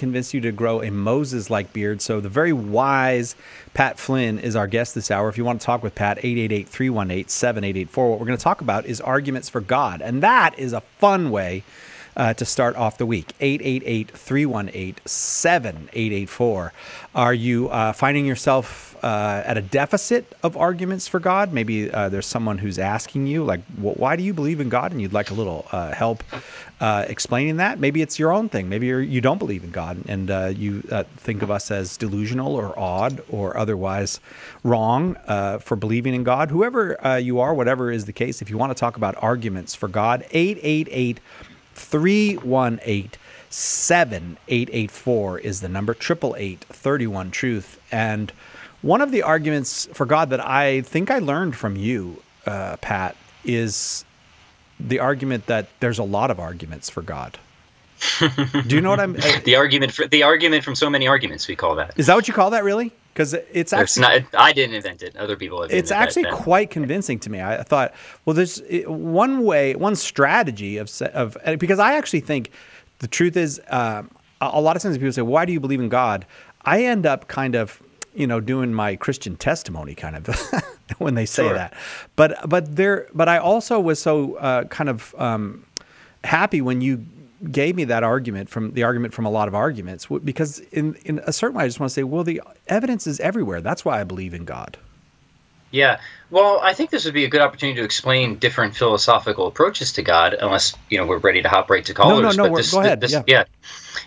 convince you to grow a Moses like beard. So, the very wise Pat Flynn is our guest this hour. If you want to talk with Pat, 888 318 7884. What we're going to talk about is arguments for God. And that is a fun way uh, to start off the week. 888 318 7884. Are you uh, finding yourself uh, at a deficit of arguments for God? Maybe uh, there's someone who's asking you, like, why do you believe in God? And you'd like a little uh, help uh, explaining that. Maybe it's your own thing. Maybe you're, you do not believe in God and you think of us as delusional or odd or otherwise wrong for believing in God. Whoever you are, whatever is the case, if you want to talk about arguments for God, 888 318 7884 is the number, 888 31 Truth. And one of the arguments for God that I think I learned from you, uh, Pat, is the argument that there's a lot of arguments for God. Do you know what I'm? the argument for the argument from so many arguments. We call that. Is that what you call that? Really? Because it's actually it's not. I didn't invent it. Other people have. It's actually that, quite convincing to me. I thought, well, there's one way, one strategy of of because I actually think the truth is, uh, a lot of times people say, "Why do you believe in God?" I end up kind of you know doing my Christian testimony kind of when they say sure. that. But but there but I also was so uh, kind of um, happy when you gave me that argument from the argument from a lot of arguments because in in a certain way I just want to say well the evidence is everywhere that's why I believe in God. Yeah. Well, I think this would be a good opportunity to explain different philosophical approaches to God, unless you know we're ready to hop right to callers. No, no, no. This, go ahead. This, yeah. yeah.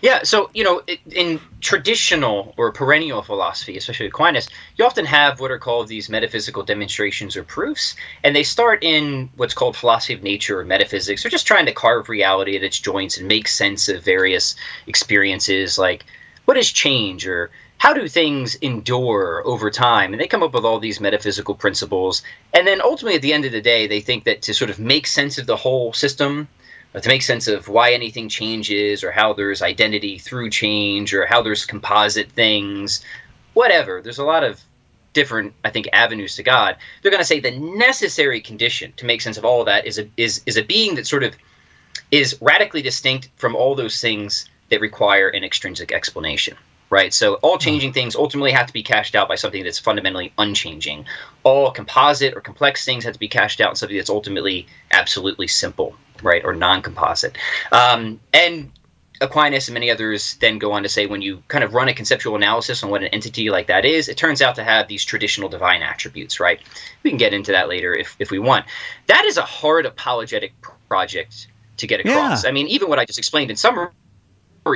Yeah. So you know, in traditional or perennial philosophy, especially Aquinas, you often have what are called these metaphysical demonstrations or proofs, and they start in what's called philosophy of nature or metaphysics. They're just trying to carve reality at its joints and make sense of various experiences, like what is change or how do things endure over time? And they come up with all these metaphysical principles. And then ultimately, at the end of the day, they think that to sort of make sense of the whole system, to make sense of why anything changes, or how there's identity through change, or how there's composite things, whatever. There's a lot of different, I think, avenues to God. They're going to say the necessary condition to make sense of all of that is a is is a being that sort of is radically distinct from all those things that require an extrinsic explanation right? So all hmm. changing things ultimately have to be cashed out by something that's fundamentally unchanging. All composite or complex things have to be cashed out in something that's ultimately absolutely simple, right, or non-composite. Um, and Aquinas and many others then go on to say when you kind of run a conceptual analysis on what an entity like that is, it turns out to have these traditional divine attributes, right? We can get into that later if, if we want. That is a hard apologetic project to get across. Yeah. I mean, even what I just explained in summary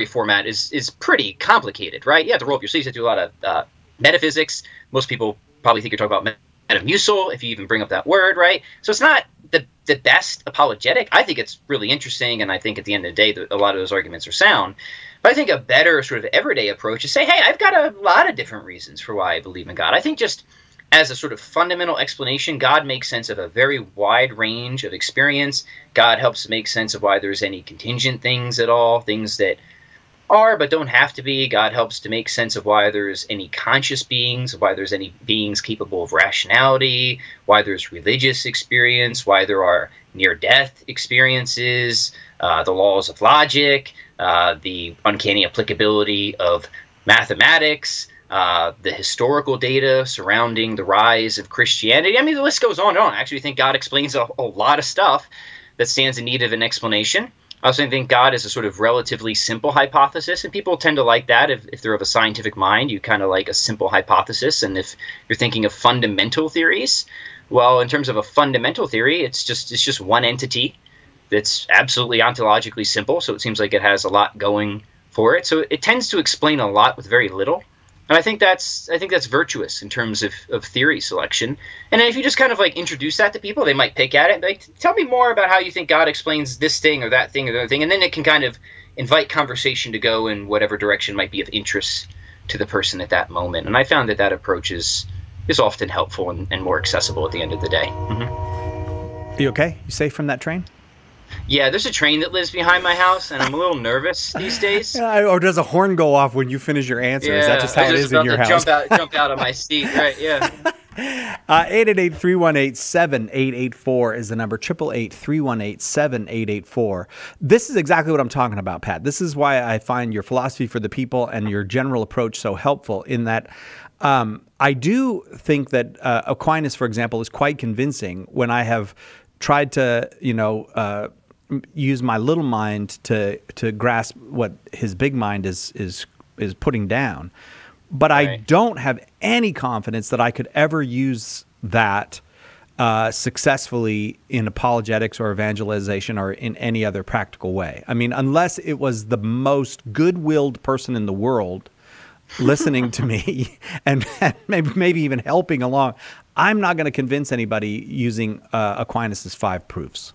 format is is pretty complicated, right? You have to roll up your sleeves to do a lot of uh, metaphysics. Most people probably think you're talking about metamucil, if you even bring up that word, right? So it's not the the best apologetic. I think it's really interesting, and I think at the end of the day, the, a lot of those arguments are sound. But I think a better sort of everyday approach is say, hey, I've got a lot of different reasons for why I believe in God. I think just as a sort of fundamental explanation, God makes sense of a very wide range of experience. God helps make sense of why there's any contingent things at all, things that are but don't have to be. God helps to make sense of why there's any conscious beings, why there's any beings capable of rationality, why there's religious experience, why there are near death experiences, uh, the laws of logic, uh, the uncanny applicability of mathematics. Uh, the historical data surrounding the rise of Christianity. I mean, the list goes on and on. I actually think God explains a, a lot of stuff that stands in need of an explanation. I also think God is a sort of relatively simple hypothesis, and people tend to like that. If, if they're of a scientific mind, you kind of like a simple hypothesis. And if you're thinking of fundamental theories, well, in terms of a fundamental theory, it's just it's just one entity that's absolutely ontologically simple. So it seems like it has a lot going for it. So it tends to explain a lot with very little and I think that's I think that's virtuous in terms of, of theory selection. And if you just kind of like introduce that to people, they might pick at it. Like, tell me more about how you think God explains this thing or that thing or the other thing, and then it can kind of invite conversation to go in whatever direction might be of interest to the person at that moment. And I found that that approach is is often helpful and, and more accessible at the end of the day. Mm-hmm. You okay? You safe from that train? Yeah, there's a train that lives behind my house, and I'm a little nervous these days. Yeah, or does a horn go off when you finish your answer? Yeah, is that just how it is in your house? Jump out, jump out of my seat, right? Yeah. Uh, 888-318-7884 is the number. 888-318-7884. This is exactly what I'm talking about, Pat. This is why I find your philosophy for the people and your general approach so helpful in that um, I do think that uh, Aquinas, for example, is quite convincing when I have tried to, you know, uh, use my little mind to to grasp what his big mind is is is putting down. But right. I don't have any confidence that I could ever use that uh, successfully in apologetics or evangelization or in any other practical way. I mean, unless it was the most good willed person in the world listening to me and maybe, maybe even helping along, I'm not going to convince anybody using uh, Aquinas's five proofs.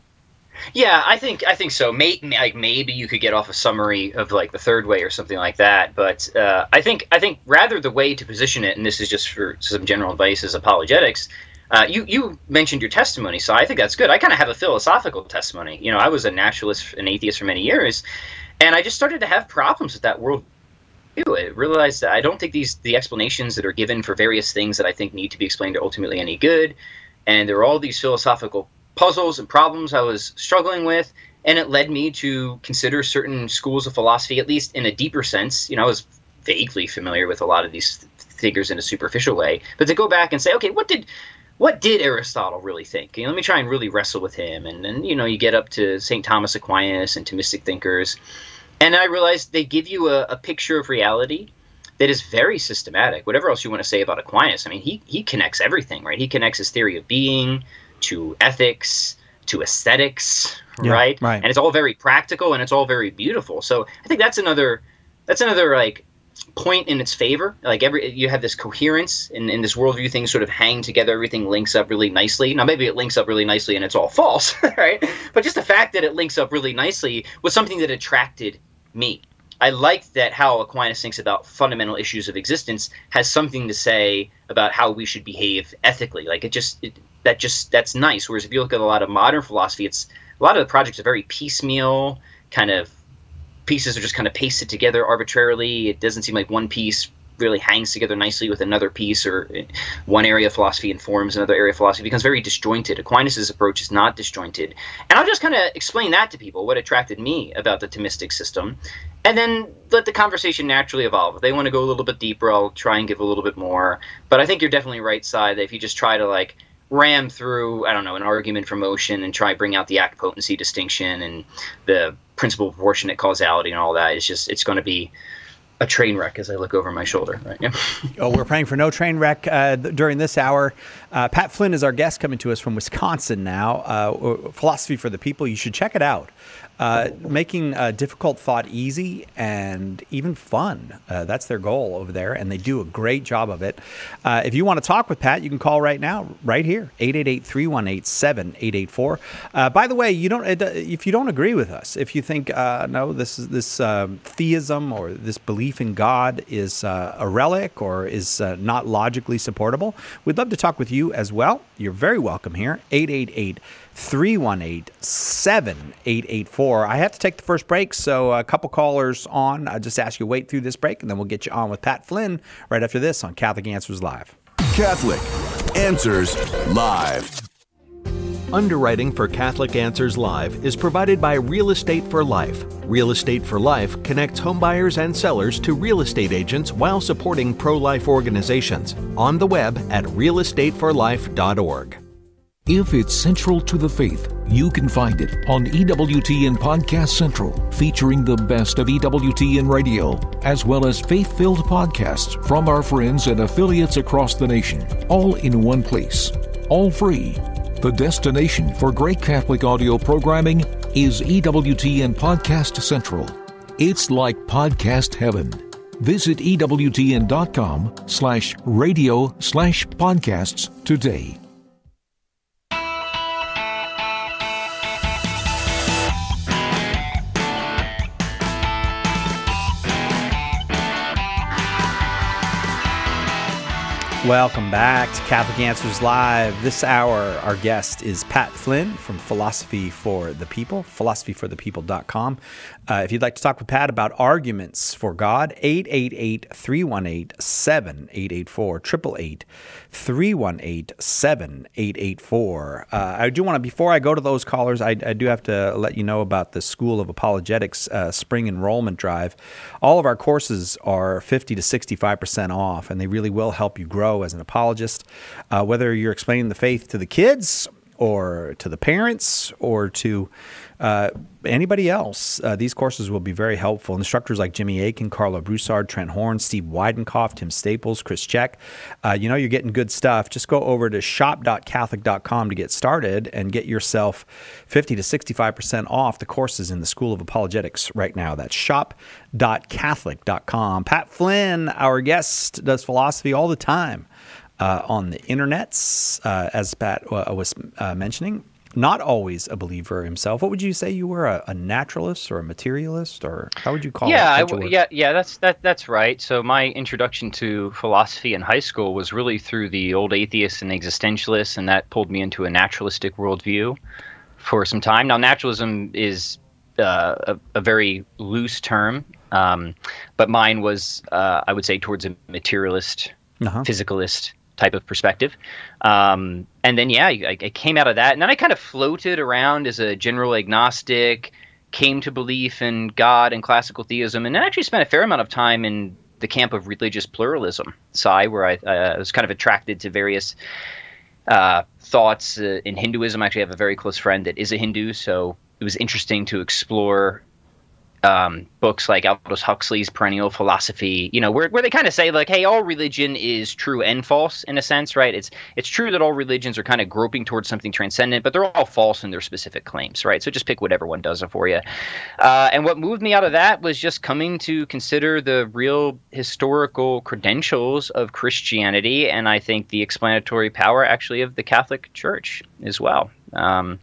Yeah, I think I think so. May, like maybe you could get off a summary of like the third way or something like that. But uh, I think I think rather the way to position it, and this is just for some general advice, is apologetics. Uh, you you mentioned your testimony, so I think that's good. I kind of have a philosophical testimony. You know, I was a naturalist and atheist for many years, and I just started to have problems with that world. I realized that I don't think these the explanations that are given for various things that I think need to be explained are ultimately any good, and there are all these philosophical puzzles and problems I was struggling with, and it led me to consider certain schools of philosophy, at least in a deeper sense. You know, I was vaguely familiar with a lot of these figures in a superficial way, but to go back and say, okay, what did what did Aristotle really think? You know, let me try and really wrestle with him, and then you know, you get up to Saint Thomas Aquinas and Thomistic thinkers, and I realized they give you a, a picture of reality that is very systematic. Whatever else you want to say about Aquinas, I mean, he he connects everything, right? He connects his theory of being to ethics to aesthetics yeah, right? right. And it's all very practical and it's all very beautiful. So i think that's another that's another like point in its favor. Like every you have this coherence in, in this worldview things sort of hang together everything links up really nicely. Now maybe it links up really nicely and it's all false right? But just the fact that it links up really nicely was something that attracted me. I liked that how Aquinas thinks about fundamental issues of existence has something to say about how we should behave ethically. Like it just it, that just that's nice. Whereas if you look at a lot of modern philosophy, it's a lot of the projects are very piecemeal, kind of pieces are just kind of pasted together arbitrarily. It doesn't seem like one piece really hangs together nicely with another piece or eh, one area of philosophy informs another area of philosophy. It becomes very disjointed. Aquinas's approach is not disjointed. And i'll just kind of explain that to people what attracted me about the thomistic system and then let the conversation naturally evolve. If they want to go a little bit deeper i'll try and give a little bit more. But i think you're definitely right side that if you just try to like ram through I don't know an argument for motion and try bring out the act potency distinction and the principle proportionate causality and all that. It's just it's going to be a train wreck as I look over my shoulder. Right? Yeah. oh, we're praying for no train wreck uh, during this hour. Uh, Pat Flynn is our guest coming to us from Wisconsin now. Uh, Philosophy for the People. You should check it out uh, making uh, difficult thought easy and even fun. Uh, that's their goal over there, and they do a great job of it. Uh, if you want to talk with Pat, you can call right now, right here, 888-318-7884. Uh, by the way, you don't if you don't agree with us, if you think no, this is this theism or this belief in God is a relic or is not logically supportable, we'd love to talk with you as well. You're very welcome here. 888- 318 7884. I have to take the first break, so a couple callers on. I just ask you wait through this break, and then we'll get you on with Pat Flynn right after this on Catholic Answers Live. Catholic Answers Live. Underwriting for Catholic Answers Live is provided by Real Estate for Life. Real Estate for Life connects homebuyers and sellers to real estate agents while supporting pro life organizations on the web at realestateforlife.org. If it's central to the faith, you can find it on EWTN Podcast Central, featuring the best of EWTN radio, as well as faith filled podcasts from our friends and affiliates across the nation, all in one place, all free. The destination for great Catholic audio programming is EWTN Podcast Central. It's like podcast heaven. Visit EWTN.com slash radio slash podcasts today. Welcome back to Catholic Answers Live. This hour, our guest is Pat Flynn from Philosophy for the People, philosophyforthepeople.com. Uh, if you'd like to talk with Pat about arguments for God, 888 318 7884, 888 318 7884. Uh, I do want to, before I go to those callers, I, I, do have to let you know about the School of Apologetics uh, spring enrollment drive. All of our courses are 50 to 65% off, and they really will help you grow as an apologist. Uh, whether you're explaining the faith to the kids or to the parents or to uh, anybody else, uh, these courses will be very helpful. Instructors like Jimmy Akin, Karlo Broussard, Trent Horn, Steve Weidenkopf, Tim Staples, Chris Check. Uh, you know you're getting good stuff. Just go over to shop.catholic.com to get started and get yourself 50 to 65% off the courses in the School of Apologetics right now. That's shop.catholic.com. Pat Flynn, our guest, does philosophy all the time. Uh, on the internets, uh, as Pat was mentioning, not always a believer himself. What would you say you were a, a naturalist or a materialist, or how would you call yeah, it? Yeah, yeah, yeah. That's that. That's right. So my introduction to philosophy in high school was really through the old atheists and existentialists, and that pulled me into a naturalistic worldview for some time. Now, naturalism is uh, a, a, very loose term, um, but mine was, uh, I would say, towards a materialist, uh-huh. physicalist type of perspective. Um, and then, yeah, I, I, came out of that. And then I kind of floated around as a general agnostic, came to belief in God and classical theism, and then actually spent a fair amount of time in the camp of religious pluralism side, where I uh, was kind of attracted to various uh, thoughts uh, in Hinduism. I actually have a very close friend that is a Hindu, so it was interesting to explore um, books like Aldous Huxley's Perennial Philosophy, you know, where, where they kind of say like, hey, all religion is true and false in a sense, right? It's it's true that all religions are kind of groping towards something transcendent, but they're all false in their specific claims, right? So just pick whatever one does it for you. Uh, and what moved me out of that was just coming to consider the real historical credentials of Christianity, and I think the explanatory power actually of the Catholic Church as well. Um,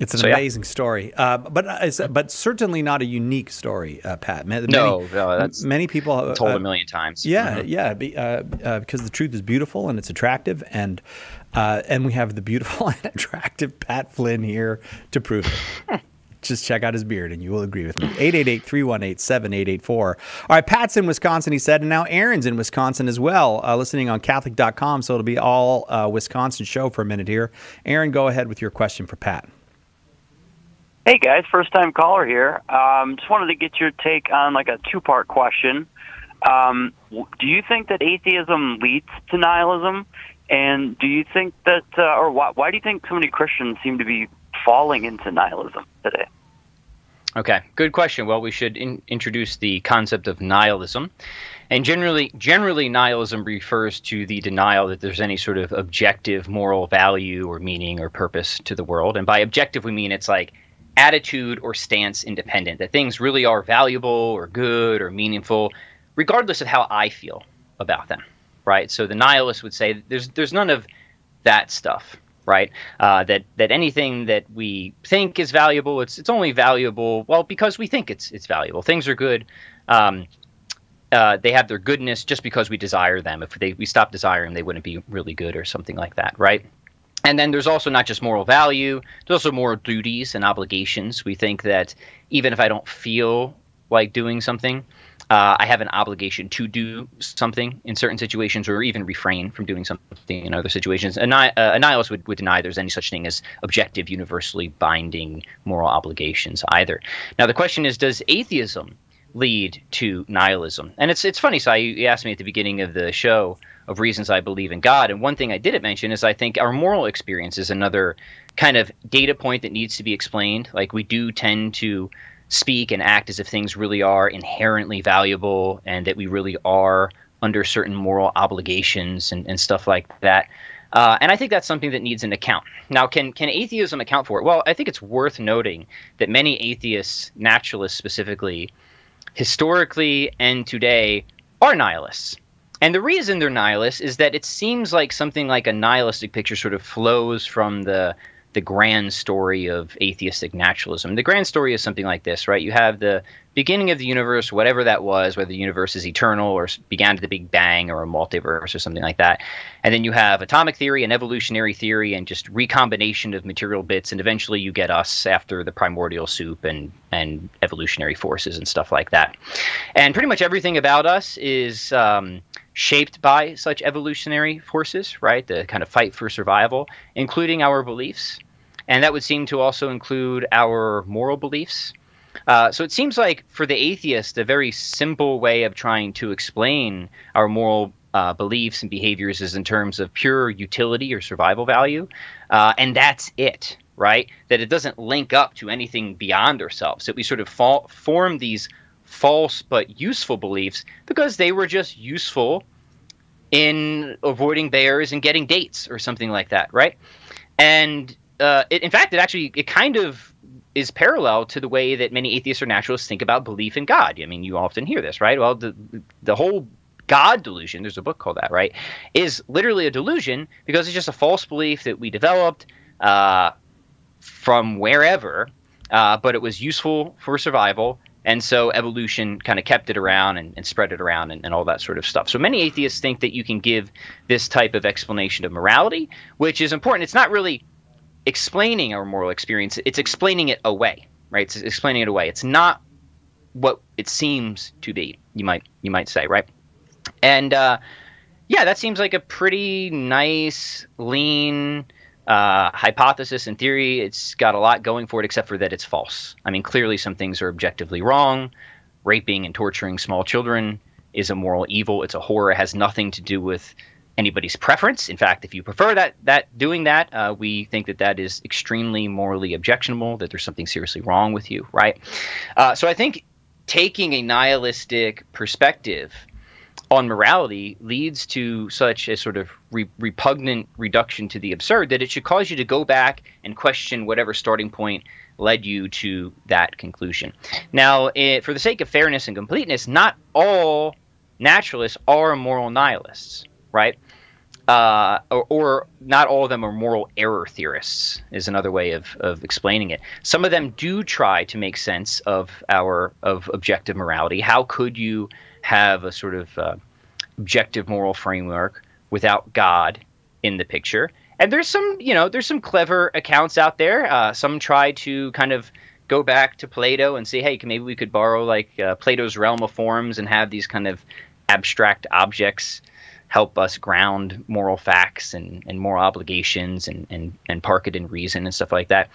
it's an so, amazing yeah. story, uh, but uh, but certainly not a unique story, uh, Pat. Many, no, no, that's many people uh, told a million times. Yeah, mm-hmm. yeah, be, uh, because the truth is beautiful and it's attractive, and and we have the beautiful and attractive Pat Flynn here to prove it. Just check out his beard and you will agree with me. 888 318 7884. All right, Pat's in Wisconsin, he said, and now Aaron's in Wisconsin as well, listening on Catholic.com. So it'll be all Wisconsin show for a minute here. Aaron, go ahead with your question for Pat. Hey guys, first time caller here. Um, just wanted to get your take on like a two part question. Um, do you think that atheism leads to nihilism? And do you think that, uh, or why, why do you think so many Christians seem to be falling into nihilism today? Okay, good question. Well, we should in- introduce the concept of nihilism. And generally, generally, nihilism refers to the denial that there's any sort of objective moral value or meaning or purpose to the world. And by objective, we mean it's like attitude or stance independent, that things really are valuable or good or meaningful, regardless of how I feel about them, right? So the nihilist would say there's there's none of that stuff, right? Uh, that that anything that we think is valuable, it's it's only valuable well because we think it's it's valuable. Things are good. Um, uh, they have their goodness just because we desire them. If they, we stop desiring they wouldn't be really good or something like that, right? And then there's also not just moral value, there's also moral duties and obligations. We think that even if I don't feel like doing something, uh, I have an obligation to do something in certain situations or even refrain from doing something in other situations. A, uh, a nihilist would, would deny there's any such thing as objective, universally binding moral obligations either. Now, the question is does atheism lead to nihilism? And it's, it's funny, so you asked me at the beginning of the show of reasons I believe in God. And one thing I didn't mention is I think our moral experience is another kind of data point that needs to be explained. Like we do tend to speak and act as if things really are inherently valuable and that we really are under certain moral obligations and, and stuff like that. Uh, and I think that's something that needs an account. Now, can can atheism account for it? Well, I think it's worth noting that many atheists, naturalists specifically, historically and today, are nihilists. And the reason they're nihilists is that it seems like something like a nihilistic picture sort of flows from the the grand story of atheistic naturalism. The grand story is something like this, right? You have the beginning of the universe, whatever that was, whether the universe is eternal or began at the Big Bang or a multiverse or something like that. And then you have atomic theory and evolutionary theory and just recombination of material bits. And eventually you get us after the primordial soup and, and evolutionary forces and stuff like that. And pretty much everything about us is. Um, shaped by such evolutionary forces, right? The kind of fight for survival, including our beliefs. And that would seem to also include our moral beliefs. Uh, so it seems like for the atheist, a very simple way of trying to explain our moral uh, beliefs and behaviors is in terms of pure utility or survival value. Uh, and that's it, right? That it doesn't link up to anything beyond ourselves. That we sort of fall, form these false but useful beliefs because they were just useful in avoiding bears and getting dates or something like that, right? And uh, it, in fact, it actually it kind of is parallel to the way that many atheists or naturalists think about belief in God. I mean, you often hear this, right? Well, the the whole God delusion, there's a book called that, right, is literally a delusion because it's just a false belief that we developed uh, from wherever, uh, but it was useful for survival and so evolution kind of kept it around and, and spread it around and, and, all that sort of stuff. So many atheists think that you can give this type of explanation of morality, which is important. It's not really explaining our moral experience, it's explaining it away, right? It's explaining it away. It's not what it seems to be, you might you might say, right? And uh, yeah, that seems like a pretty nice, lean, uh, hypothesis and theory, it's got a lot going for it, except for that it's false. I mean, clearly some things are objectively wrong. Raping and torturing small children is a moral evil. It's a horror. It has nothing to do with anybody's preference. In fact, if you prefer that that doing that, uh, we think that that is extremely morally objectionable. That there's something seriously wrong with you, right? Uh, so I think taking a nihilistic perspective on morality leads to such a sort of re- repugnant reduction to the absurd that it should cause you to go back and question whatever starting point led you to that conclusion. Now, it, eh, for the sake of fairness and completeness, not all naturalists are moral nihilists, right? Uh, or, or, not all of them are moral error theorists is another way of, of explaining it. Some of them do try to make sense of our of objective morality. How could you have a sort of uh, objective moral framework without God in the picture. And there's some, you know, there's some clever accounts out there. Uh, some try to kind of go back to Plato and say, hey, maybe we could borrow like uh, Plato's realm of forms and have these kind of abstract objects help us ground moral facts and, and moral obligations and, and, and park it in reason and stuff like that.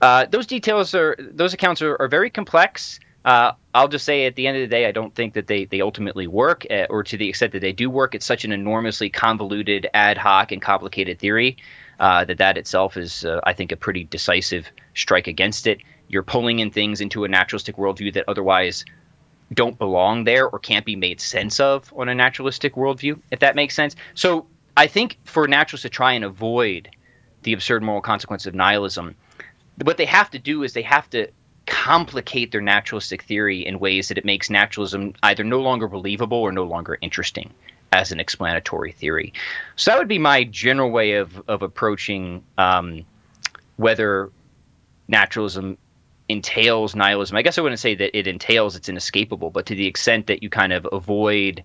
Uh, those details are those accounts are, are very complex. Uh, I'll just say at the end of the day, I don't think that they, they ultimately work, uh, or to the extent that they do work, it's such an enormously convoluted, ad hoc, and complicated theory uh, that that itself is, uh, I think, a pretty decisive strike against it. You're pulling in things into a naturalistic worldview that otherwise don't belong there or can't be made sense of on a naturalistic worldview, if that makes sense. So I think for naturalists to try and avoid the absurd moral consequence of nihilism, what they have to do is they have to complicate their naturalistic theory in ways that it makes naturalism either no longer believable or no longer interesting as an explanatory theory. So that would be my general way of of approaching um, whether naturalism entails nihilism. I guess I wouldn't say that it entails it's inescapable, but to the extent that you kind of avoid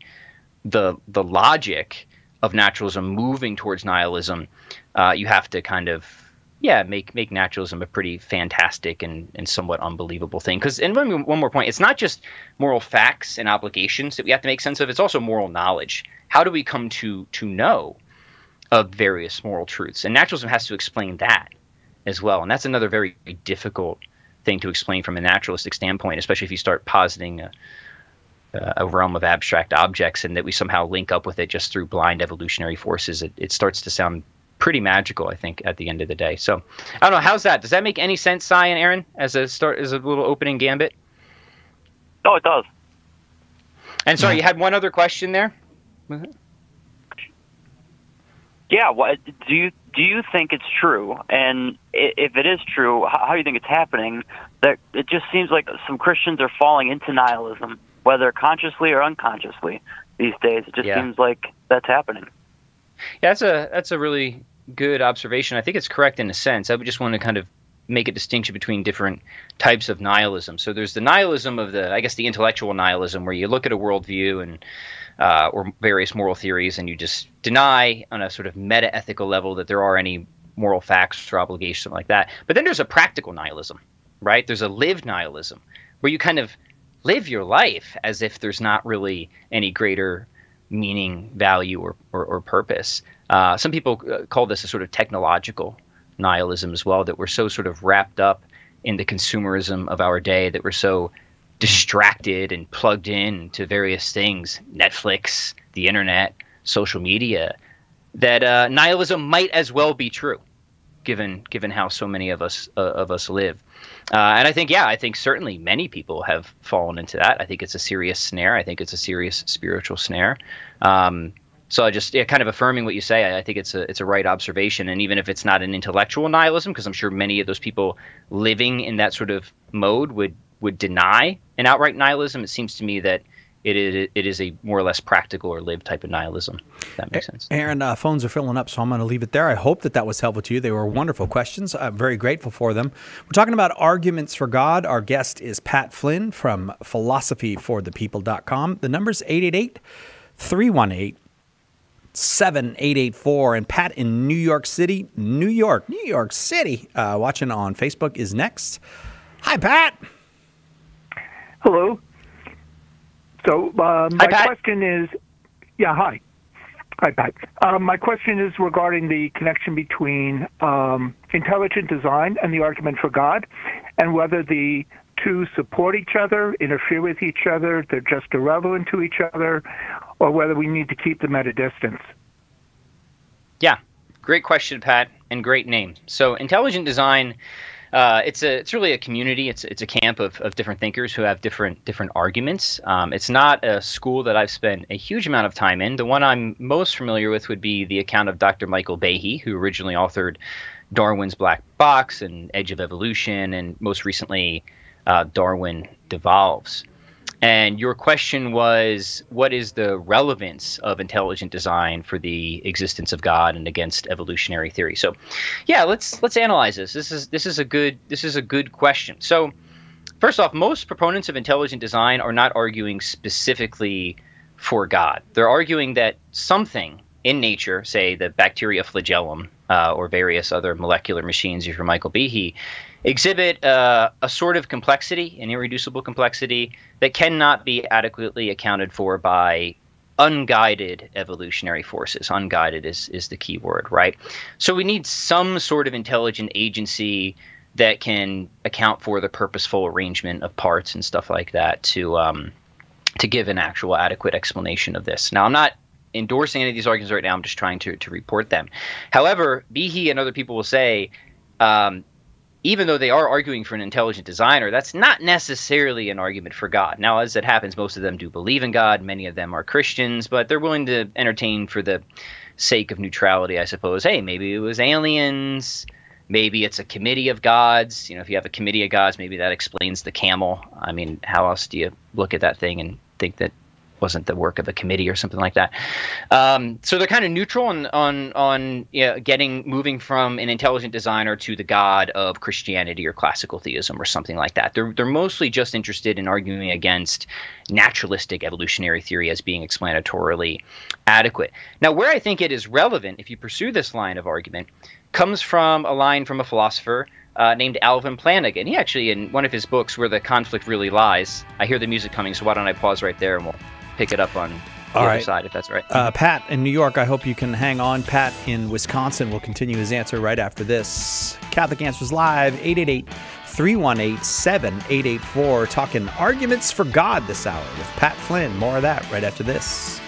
the the logic of naturalism moving towards nihilism, uh, you have to kind of yeah, make make naturalism a pretty fantastic and, and somewhat unbelievable thing. Because and one, one more point, it's not just moral facts and obligations that we have to make sense of. It's also moral knowledge. How do we come to to know of various moral truths? And naturalism has to explain that as well. And that's another very difficult thing to explain from a naturalistic standpoint, especially if you start positing a, a realm of abstract objects and that we somehow link up with it just through blind evolutionary forces. It, it starts to sound pretty magical, I think, at the end of the day. So I don't know. How's that? Does that make any sense, Cy and Aaron, as a start as a little opening gambit? Oh, it does. And sorry, you had one other question there. Yeah. What do you do? You think it's true? And if it is true, how do you think it's happening? That it just seems like some Christians are falling into nihilism, whether consciously or unconsciously these days. It just yeah. seems like that's happening. Yeah, that's a that's a really good observation. I think it's correct in a sense. I would just want to kind of make a distinction between different types of nihilism. So there's the nihilism of the, I guess, the intellectual nihilism, where you look at a worldview and uh, or various moral theories, and you just deny on a sort of meta ethical level that there are any moral facts or obligations, like that. But then there's a practical nihilism, right? There's a lived nihilism, where you kind of live your life as if there's not really any greater meaning, value, or, or, or purpose. Uh, some people uh, call this a sort of technological nihilism as well, that we're so sort of wrapped up in the consumerism of our day that we're so distracted and plugged in to various things Netflix, the internet, social media that uh, nihilism might as well be true given given how so many of us uh, of us live uh, and I think yeah I think certainly many people have fallen into that I think it's a serious snare I think it's a serious spiritual snare um, so I just yeah, kind of affirming what you say. I, I, think it's a it's a right observation, and even if it's not an intellectual nihilism, because I'm sure many of those people living in that sort of mode would would deny an outright nihilism. It seems to me that it is it is a more or less practical or lived type of nihilism. that makes sense. Aaron, uh, phones are filling up, so I'm going to leave it there. I hope that that was helpful to you. They were wonderful questions. I'm very grateful for them. We're talking about arguments for God. Our guest is Pat Flynn from philosophyforthepeople.com. The number's 888 318 7884. And Pat in New York City, New York, New York City, uh, watching on Facebook is next. Hi, Pat. Hello. So, uh, my hi, question is yeah, hi. Hi, Pat. Um, my question is regarding the connection between um, intelligent design and the argument for God, and whether the two support each other, interfere with each other, they're just irrelevant to each other, or whether we need to keep them at a distance. Yeah, great question, Pat, and great name. So, intelligent design. Uh, it's a it's really a community. It's it's a camp of, of different thinkers who have different different arguments. Um, it's not a school that I've spent a huge amount of time in. The one I'm most familiar with would be the account of Dr. Michael Behe, who originally authored Darwin's Black Box and Edge of Evolution, and most recently uh, Darwin Devolves. And your question was, what is the relevance of intelligent design for the existence of God and against evolutionary theory? So, yeah, let's let's analyze this. This is this is a good this is a good question. So, first off, most proponents of intelligent design are not arguing specifically for God. They're arguing that something in nature, say the bacteria flagellum uh, or various other molecular machines, if you're Michael Behe, exhibit uh, a sort of complexity, an irreducible complexity, that cannot be adequately accounted for by unguided evolutionary forces. Unguided is, is the key word, right? So we need some sort of intelligent agency that can account for the purposeful arrangement of parts and stuff like that to um, to give an actual adequate explanation of this. Now, I'm not endorsing any of these arguments right now. I'm just trying to to report them. However, Behe and other people will say um, even though they are arguing for an intelligent designer, that's not necessarily an argument for God. Now, as it happens, most of them do believe in God. Many of them are Christians, but they're willing to entertain for the sake of neutrality, I suppose. Hey, maybe it was aliens. Maybe it's a committee of gods. You know, if you have a committee of gods, maybe that explains the camel. I mean, how else do you look at that thing and think that wasn't the work of a committee or something like that. Um, so they're kind of neutral on on on you know, getting moving from an intelligent designer to the god of Christianity or classical theism or something like that. They're they're mostly just interested in arguing against naturalistic evolutionary theory as being explanatorily adequate. Now, where I think it is relevant, if you pursue this line of argument, comes from a line from a philosopher uh, named Alvin Plantinga. He actually, in one of his books, Where the Conflict Really Lies, I hear the music coming, so why don't I pause right there and we'll pick it up on the All other right. side, if that's right. Uh, Pat in New York, I hope you can hang on. Pat in Wisconsin will continue his answer right after this. Catholic Answers Live, 888 318 7884. Talking arguments for God this hour with Pat Flynn. More of that right after this.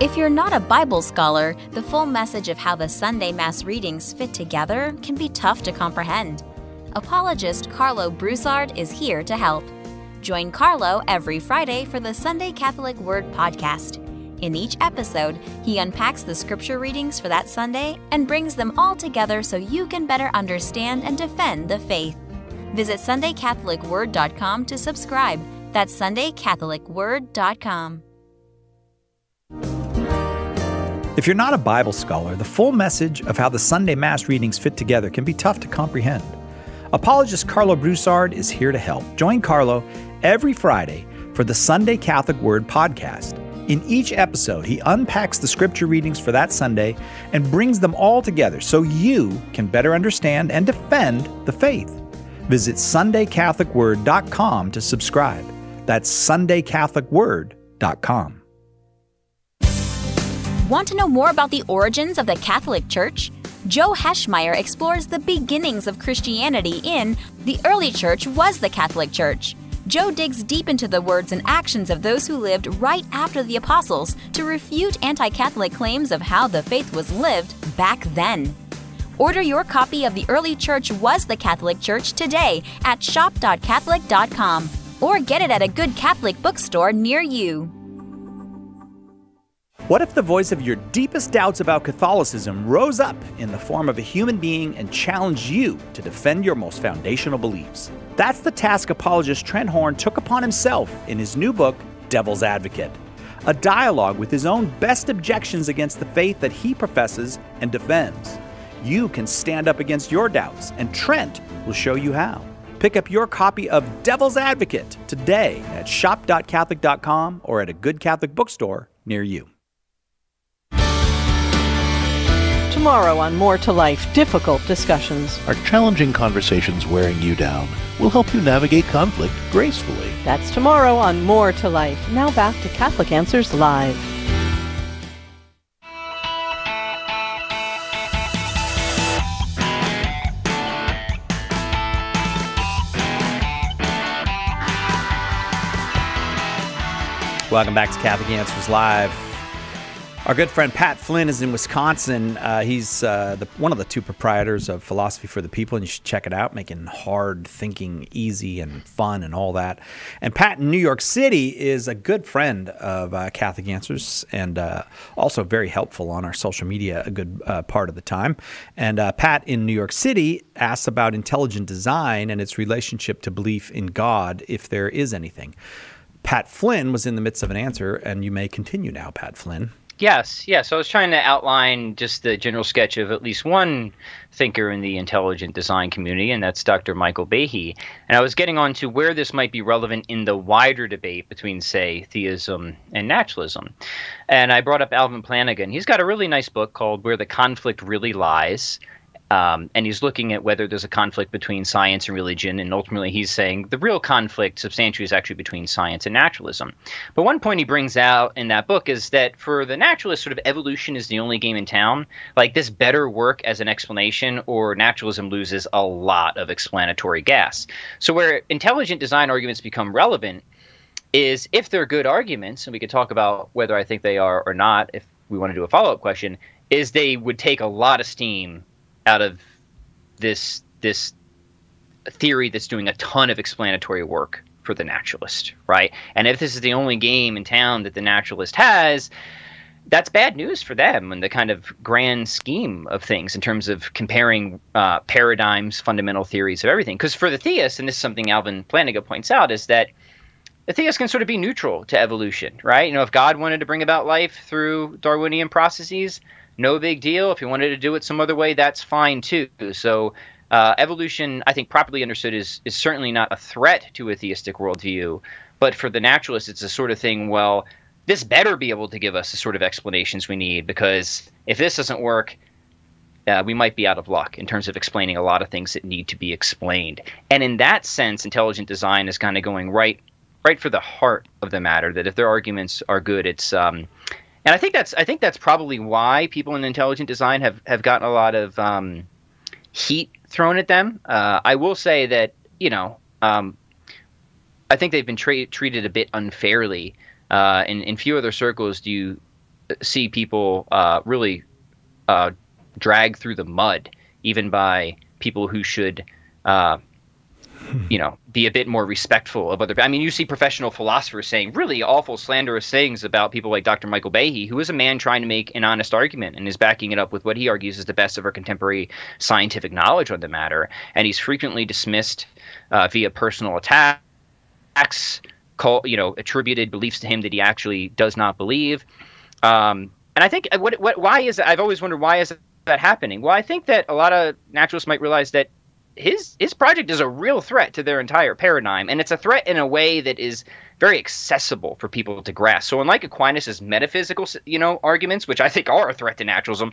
If you're not a Bible scholar, the full message of how the Sunday Mass readings fit together can be tough to comprehend. Apologist Karlo Broussard is here to help. Join Karlo every Friday for the Sunday Catholic Word podcast. In each episode, he unpacks the scripture readings for that Sunday and brings them all together so you can better understand and defend the faith. Visit SundayCatholicWord.com to subscribe That's SundayCatholicWord.com. If you're not a Bible scholar, the full message of how the Sunday Mass readings fit together can be tough to comprehend. Apologist Karlo Broussard is here to help. Join Karlo every Friday for the Sunday Catholic Word podcast. In each episode, he unpacks the scripture readings for that Sunday and brings them all together so you can better understand and defend the faith. Visit SundayCatholicWord.com to subscribe. That's SundayCatholicWord.com. Want to know more about the origins of the Catholic Church? Joe Heschmeyer explores the beginnings of Christianity in The Early Church Was the Catholic Church. Joe digs deep into the words and actions of those who lived right after the apostles to refute anti Catholic claims of how the faith was lived back then. Order your copy of The Early Church Was the Catholic Church today at shop.catholic.com or get it at a good Catholic bookstore near you. What if the voice of your deepest doubts about Catholicism rose up in the form of a human being and challenged you to defend your most foundational beliefs? That's the task apologist Trent Horn took upon himself in his new book, Devil's Advocate, a dialogue with his own best objections against the faith that he professes and defends. You can stand up against your doubts, and Trent will show you how. Pick up your copy of Devil's Advocate today at shop.catholic.com or at a good Catholic bookstore near you. Tomorrow on More to Life, difficult discussions. Are challenging conversations wearing you down? We'll help you navigate conflict gracefully. That's tomorrow on More to Life. Now back to Catholic Answers Live. Welcome back to Catholic Answers Live. Our good friend Pat Flynn is in Wisconsin. Uh, he's uh, the, one of the two proprietors of Philosophy for the People, and you should check it out, making hard thinking easy and fun and all that. And Pat in New York City is a good friend of uh, Catholic Answers and uh, also very helpful on our social media a good uh, part of the time. And uh, Pat in New York City asks about intelligent design and its relationship to belief in God, if there is anything. Pat Flynn was in the midst of an answer, and you may continue now, Pat Flynn. Yes, yes. I was trying to outline just the general sketch of at least one thinker in the intelligent design community, and that's Dr. Michael Behe. And I was getting on to where this might be relevant in the wider debate between, say, theism and naturalism. And I brought up Alvin Plantinga. He's got a really nice book called Where the Conflict Really Lies. Um, and he's looking at whether there's a conflict between science and religion, and ultimately he's saying the real conflict substantially is actually between science and naturalism. But one point he brings out in that book is that for the naturalist, sort of evolution is the only game in town. Like this better work as an explanation, or naturalism loses a lot of explanatory gas. So where intelligent design arguments become relevant is if they're good arguments, and we could talk about whether I think they are or not if we want to do a follow up question, is they would take a lot of steam out of this this theory that's doing a ton of explanatory work for the naturalist, right? And if this is the only game in town that the naturalist has, that's bad news for them in the kind of grand scheme of things in terms of comparing uh, paradigms, fundamental theories of everything. Because for the theist, and this is something Alvin Plantinga points out, is that the theist can sort of be neutral to evolution, right? You know, if God wanted to bring about life through Darwinian processes, no big deal. If you wanted to do it some other way, that's fine too. So uh, evolution, I think, properly understood, is is certainly not a threat to a theistic worldview. But for the naturalist, it's a sort of thing. Well, this better be able to give us the sort of explanations we need because if this doesn't work, uh, we might be out of luck in terms of explaining a lot of things that need to be explained. And in that sense, intelligent design is kind of going right, right for the heart of the matter. That if their arguments are good, it's um, and I think that's I think that's probably why people in intelligent design have have gotten a lot of um, heat thrown at them. Uh, I will say that you know um, I think they've been treated a bit unfairly. Uh, in in few other circles do you see people uh, really uh, drag through the mud, even by people who should uh, you know, be a bit more respectful of other. I mean, you see professional philosophers saying really awful, slanderous things about people like Dr. Michael Behe, who is a man trying to make an honest argument and is backing it up with what he argues is the best of our contemporary scientific knowledge on the matter. And he's frequently dismissed uh, via personal attacks, call you know attributed beliefs to him that he actually does not believe. Um, and I think uh, what what why is I've always wondered why is that happening? Well, I think that a lot of naturalists might realize that his his project is a real threat to their entire paradigm, and it's a threat in a way that is very accessible for people to grasp. So, unlike Aquinas's metaphysical, you know, arguments, which I think are a threat to naturalism,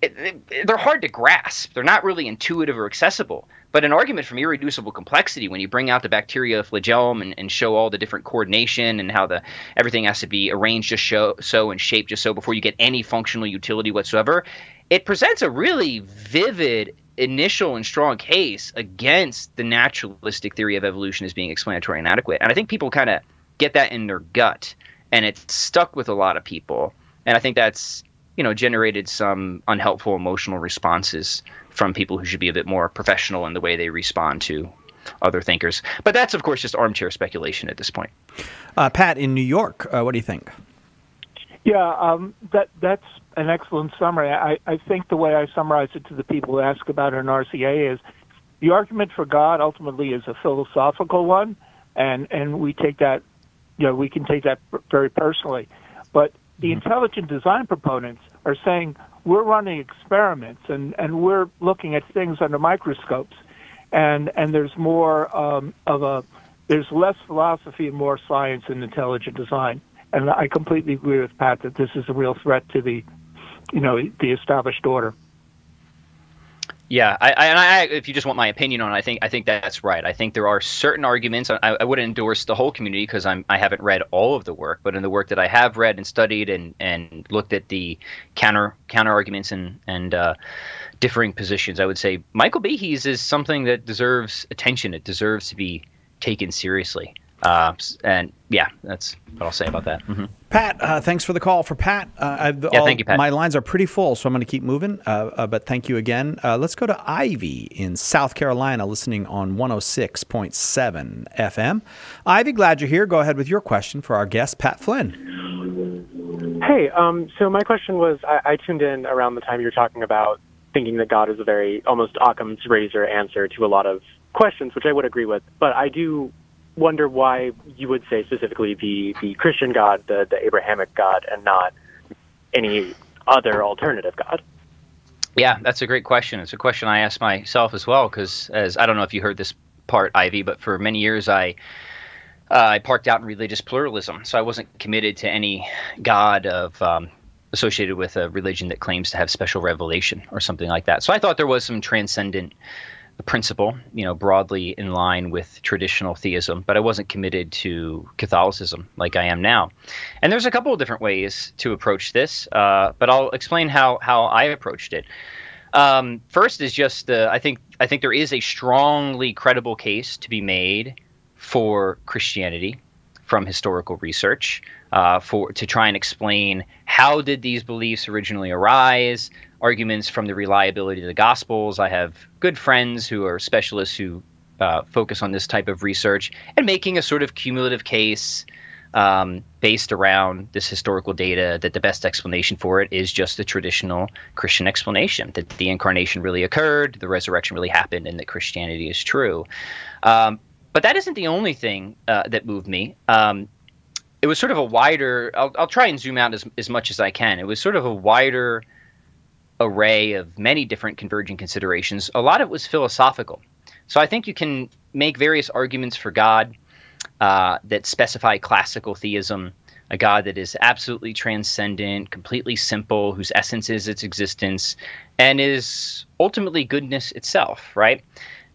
it, it, they're hard to grasp. They're not really intuitive or accessible. But an argument from irreducible complexity, when you bring out the bacteria flagellum and, and show all the different coordination and how the everything has to be arranged just show, so and shaped just so before you get any functional utility whatsoever, it presents a really vivid initial and strong case against the naturalistic theory of evolution as being explanatory and adequate. And I think people kind of get that in their gut, and it's stuck with a lot of people. And I think that's you know generated some unhelpful emotional responses from people who should be a bit more professional in the way they respond to other thinkers. But that's of course just armchair speculation at this point. Uh, Pat in New York, uh, what do you think? Yeah, um, that that's an excellent summary. I, I think the way I summarize it to the people who ask about it in RCIA is the argument for God ultimately is a philosophical one, and and we take that, you know, we can take that very personally. But the mm-hmm. intelligent design proponents are saying we're running experiments and and we're looking at things under microscopes, and and there's more um, of a there's less philosophy and more science in intelligent design. And I completely agree with Pat that this is a real threat to the you know the established order. Yeah, I, I, and I, if you just want my opinion on it, I think I think that's right. I think there are certain arguments. I, I wouldn't endorse the whole community because I'm I haven't read all of the work, but in the work that I have read and studied and, and looked at the counter counter arguments and and uh, differing positions, I would say Michael Behe's is something that deserves attention. It deserves to be taken seriously. Uh, and yeah, that's what I'll say about that. Mm-hmm. Pat, uh, thanks for the call. For Pat, uh, yeah, all, thank you, Pat. My lines are pretty full, so I'm going to keep moving. Uh, uh, but thank you again. Uh, let's go to Ivy in South Carolina, listening on 106.7 FM. Ivy, glad you're here. Go ahead with your question for our guest, Pat Flynn. Hey, um, so my question was I, I tuned in around the time you were talking about thinking that God is a very almost Occam's razor answer to a lot of questions, which I would agree with. But I do wonder why you would say specifically the, the Christian God, the, the Abrahamic God, and not any other alternative God. Yeah, that's a great question. It's a question I asked myself as well because, as I don't know if you heard this part, Ivy, but for many years I uh, I parked out in religious pluralism, so I wasn't committed to any God of um, associated with a religion that claims to have special revelation or something like that. So I thought there was some transcendent principle, you know, broadly in line with traditional theism, but I wasn't committed to Catholicism like I am now. And there's a couple of different ways to approach this, uh, but I'll explain how how I approached it. Um, first is just I think I think there is a strongly credible case to be made for Christianity from historical research uh, for to try and explain how did these beliefs originally arise arguments from the reliability of the Gospels. I have good friends who are specialists who uh, focus on this type of research and making a sort of cumulative case um, based around this historical data that the best explanation for it is just the traditional Christian explanation that the incarnation really occurred, the resurrection really happened, and that Christianity is true. Um, but that isn't the only thing uh, that moved me. Um, it was sort of a wider, I'll, I'll try and zoom out as, as much as I can. It was sort of a wider array of many different converging considerations. A lot of it was philosophical. So I think you can make various arguments for God uh, that specify classical theism, a God that is absolutely transcendent, completely simple, whose essence is its existence, and is ultimately goodness itself, right?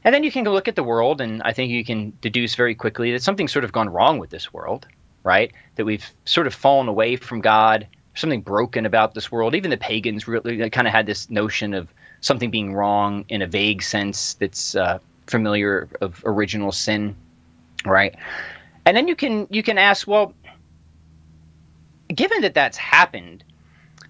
And then you can look at the world, and I think you can deduce very quickly that something's sort of gone wrong with this world, right? That we've sort of fallen away from God something broken about this world. Even the pagans really kind of had this notion of something being wrong in a vague sense that's uh, familiar of original sin, right? And then you can you can ask, well, given that that's happened,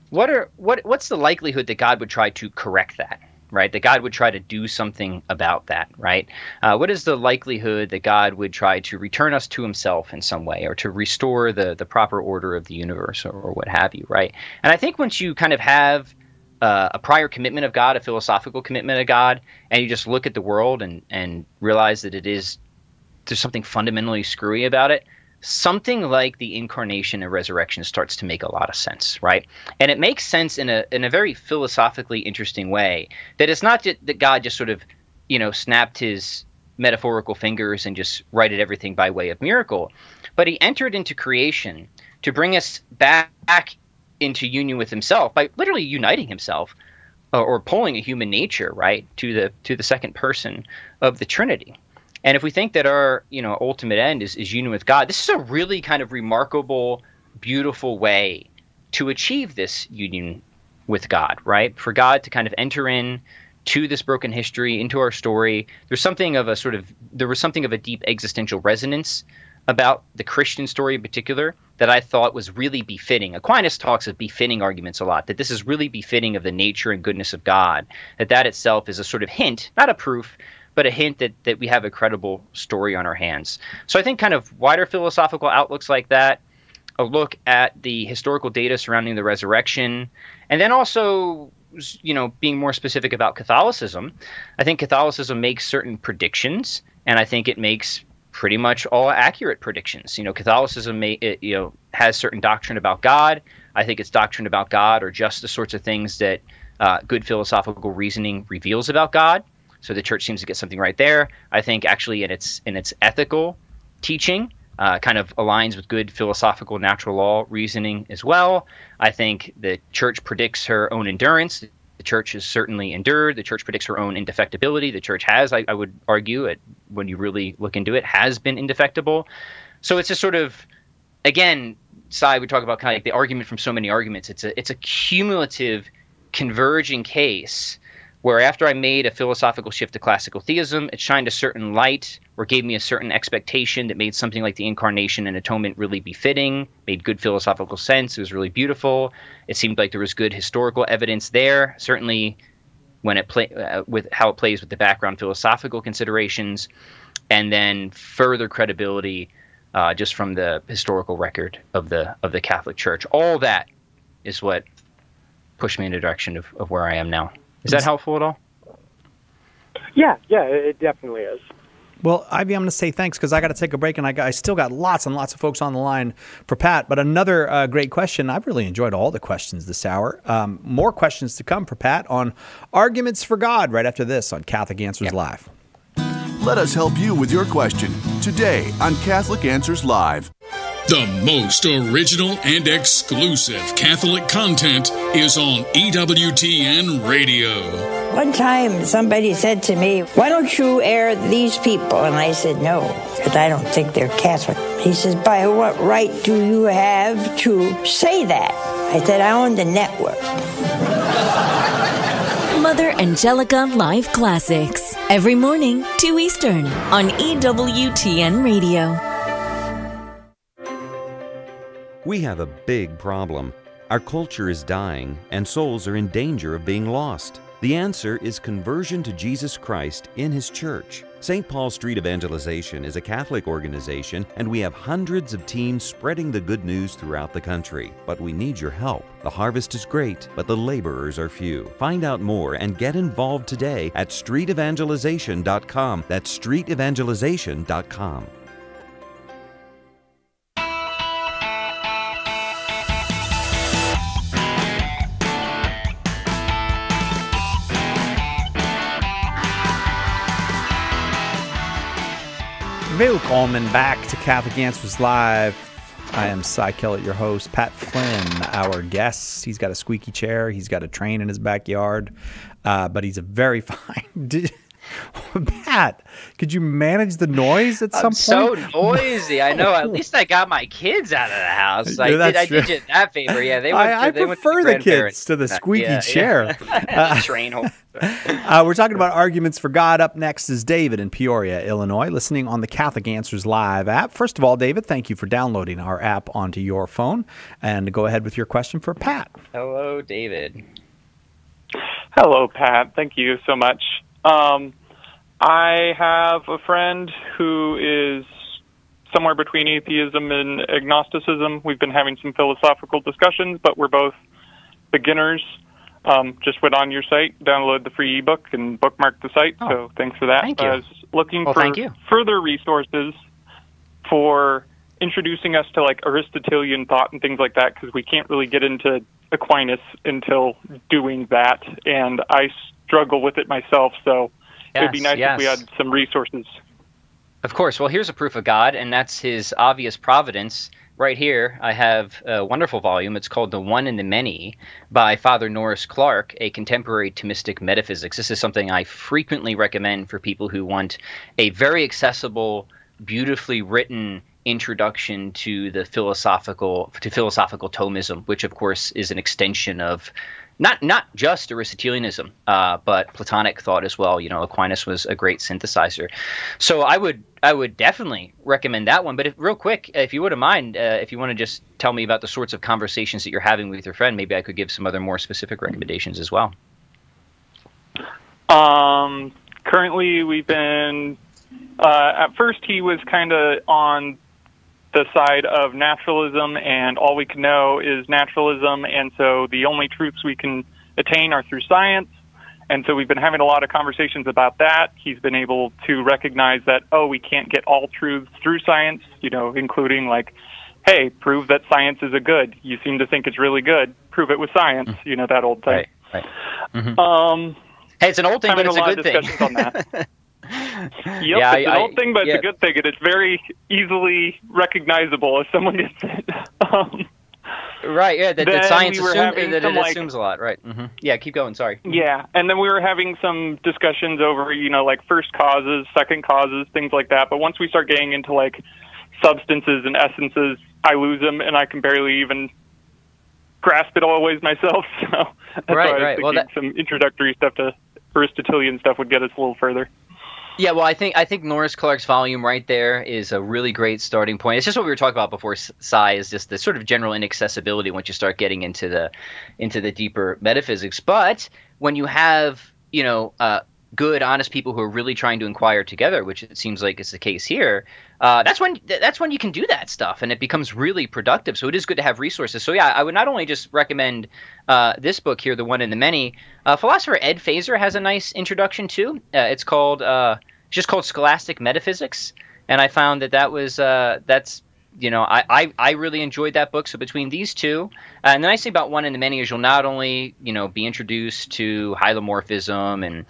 what are what what's the likelihood that God would try to correct that? Right? That God would try to do something about that, right? Uh, what is the likelihood that God would try to return us to Himself in some way, or to restore the the proper order of the universe, or, or what have you, right? And I think once you kind of have uh, a prior commitment of God, a philosophical commitment of God, and you just look at the world and and realize that it is there's something fundamentally screwy about it. Something like the incarnation and resurrection starts to make a lot of sense, right? And it makes sense in a in a very philosophically interesting way. That it's not that God just sort of, you know, snapped his metaphorical fingers and just righted everything by way of miracle, but he entered into creation to bring us back into union with himself by literally uniting himself uh, or pulling a human nature right to the to the second person of the Trinity. And if we think that our, you know, ultimate end is, is union with God, this is a really kind of remarkable, beautiful way to achieve this union with God, right? For God to kind of enter in to this broken history, into our story. There's something of a sort of there was something of a deep existential resonance about the Christian story in particular that I thought was really befitting. Aquinas talks of befitting arguments a lot, that this is really befitting of the nature and goodness of God, that that itself is a sort of hint, not a proof, but a hint that, that we have a credible story on our hands. So I think kind of wider philosophical outlooks like that, a look at the historical data surrounding the resurrection, and then also you know being more specific about Catholicism. I think Catholicism makes certain predictions, and I think it makes pretty much all accurate predictions. You know, Catholicism may it, you know has certain doctrine about God. I think its doctrine about God are just the sorts of things that uh, good philosophical reasoning reveals about God. So the church seems to get something right there. I think actually in its in its ethical teaching, uh, kind of aligns with good philosophical natural law reasoning as well. I think the church predicts her own endurance. The church has certainly endured. The church predicts her own indefectibility. The church has, I, I would argue, it, when you really look into it, has been indefectible. So it's just sort of, again, side we talk about kind of like the argument from so many arguments. It's a it's a cumulative, converging case where after I made a philosophical shift to classical theism, it shined a certain light or gave me a certain expectation that made something like the incarnation and atonement really befitting, made good philosophical sense. It was really beautiful. It seemed like there was good historical evidence there. Certainly, when it play uh, with how it plays with the background philosophical considerations, and then further credibility uh, just from the historical record of the of the Catholic Church. All that is what pushed me in the direction of, of where I am now. Is that helpful at all? Yeah, yeah, it definitely is. Well, Ivy, I'm going to say thanks because I got to take a break, and I, got, I still got lots and lots of folks on the line for Pat. But another uh, great question. I've really enjoyed all the questions this hour. Um, more questions to come for Pat on arguments for God right after this on Catholic Answers Live. Let us help you with your question today on Catholic Answers Live. The most original and exclusive Catholic content is on EWTN Radio. One time somebody said to me, Why don't you air these people? And I said, No, because I don't think they're Catholic. He says, By what right do you have to say that? I said, I own the network. Mother Angelica Live Classics. Every morning, 2 Eastern on EWTN Radio. We have a big problem. Our culture is dying, and souls are in danger of being lost. The answer is conversion to Jesus Christ in His church. St. Paul Street Evangelization is a Catholic organization, and we have hundreds of teams spreading the good news throughout the country. But we need your help. The harvest is great, but the laborers are few. Find out more and get involved today at streetevangelization.com. That's streetevangelization.com. Welcome back to Catholic Answers Live. I am Cy Kellett, your host. Pat Flynn, our guest. He's got a squeaky chair. He's got a train in his backyard, uh, but he's a very fine. Pat, could you manage the noise at some I'm point? so noisy. I know. At least I got my kids out of the house. I, Yeah, did, I did you that favor. Yeah, they went. I, I they went prefer to the grandparents. kids to the squeaky Yeah, yeah. chair. Uh, Train home. Uh, we're talking about arguments for God. Up next is David in Peoria, Illinois, listening on the Catholic Answers Live app. First of all, David, thank you for downloading our app onto your phone. And go ahead with your question for Pat. Hello, David. Hello, Pat. Thank you so much. Um, I have a friend who is somewhere between atheism and agnosticism. We've been having some philosophical discussions, but we're both beginners. Um, just went on your site, download the free ebook, and bookmark the site. so thanks for that. Oh, thank you. I was looking Well, for thank you. further resources for introducing us to like Aristotelian thought and things like that because we can't really get into Aquinas until doing that, and I struggle with it myself. So yes, it'd be nice yes. if we had some resources. Of course. Well, here's a proof of God, and that's His obvious providence. Right here, I have a wonderful volume. It's called The One and the Many by Father Norris Clarke, a contemporary Thomistic metaphysics. This is something I frequently recommend for people who want a very accessible, beautifully written introduction to the philosophical to philosophical Thomism, which of course is an extension of not not just Aristotelianism, uh, but Platonic thought as well. You know, Aquinas was a great synthesizer. So I would I would definitely recommend that one. But if, real quick, if you wouldn't mind, uh, if you want to just tell me about the sorts of conversations that you're having with your friend, maybe I could give some other more specific recommendations as well. Um, currently, we've been. Uh, at first, he was kind of on the side of naturalism, and all we can know is naturalism, and so the only truths we can attain are through science. And so we've been having a lot of conversations about that. He's been able to recognize that, oh, we can't get all truths through science, you know, including like, hey, prove that science is a good. You seem to think it's really good. Prove it with science. Mm-hmm. You know, that old thing. Right, right. Mm-hmm. Um, hey, it's an old thing, but it's a, a good thing. on that. yep, yeah, it's an I, old thing, but yeah. it's a good thing, and it's very easily recognizable if someone gets it. um, right, yeah, that, that science we assume, that it like, assumes a lot, right? Mm-hmm. Yeah, keep going, sorry. Yeah, and then we were having some discussions over, you know, like first causes, second causes, things like that, but once we start getting into like substances and essences, I lose them, and I can barely even grasp it always myself, so that's right, why I was right. thinking well, that... some introductory stuff to Aristotelian stuff would get us a little further. Yeah, well, I think I think Norris Clarke's volume right there is a really great starting point. It's just what we were talking about before. Cy is just the sort of general inaccessibility once you start getting into the into the deeper metaphysics. But when you have you know uh, good, honest people who are really trying to inquire together, which it seems like is the case here, uh, that's when that's when you can do that stuff, and it becomes really productive. So it is good to have resources. So yeah, I would not only just recommend uh, this book here, the one and the many. Uh, philosopher Ed Feser has a nice introduction too. Uh, it's called uh, it's just called Scholastic Metaphysics, and I found that that was uh, that's you know I, I, I really enjoyed that book. So between these two, uh, and the nice thing about one and the many is you'll not only you know be introduced to hylomorphism and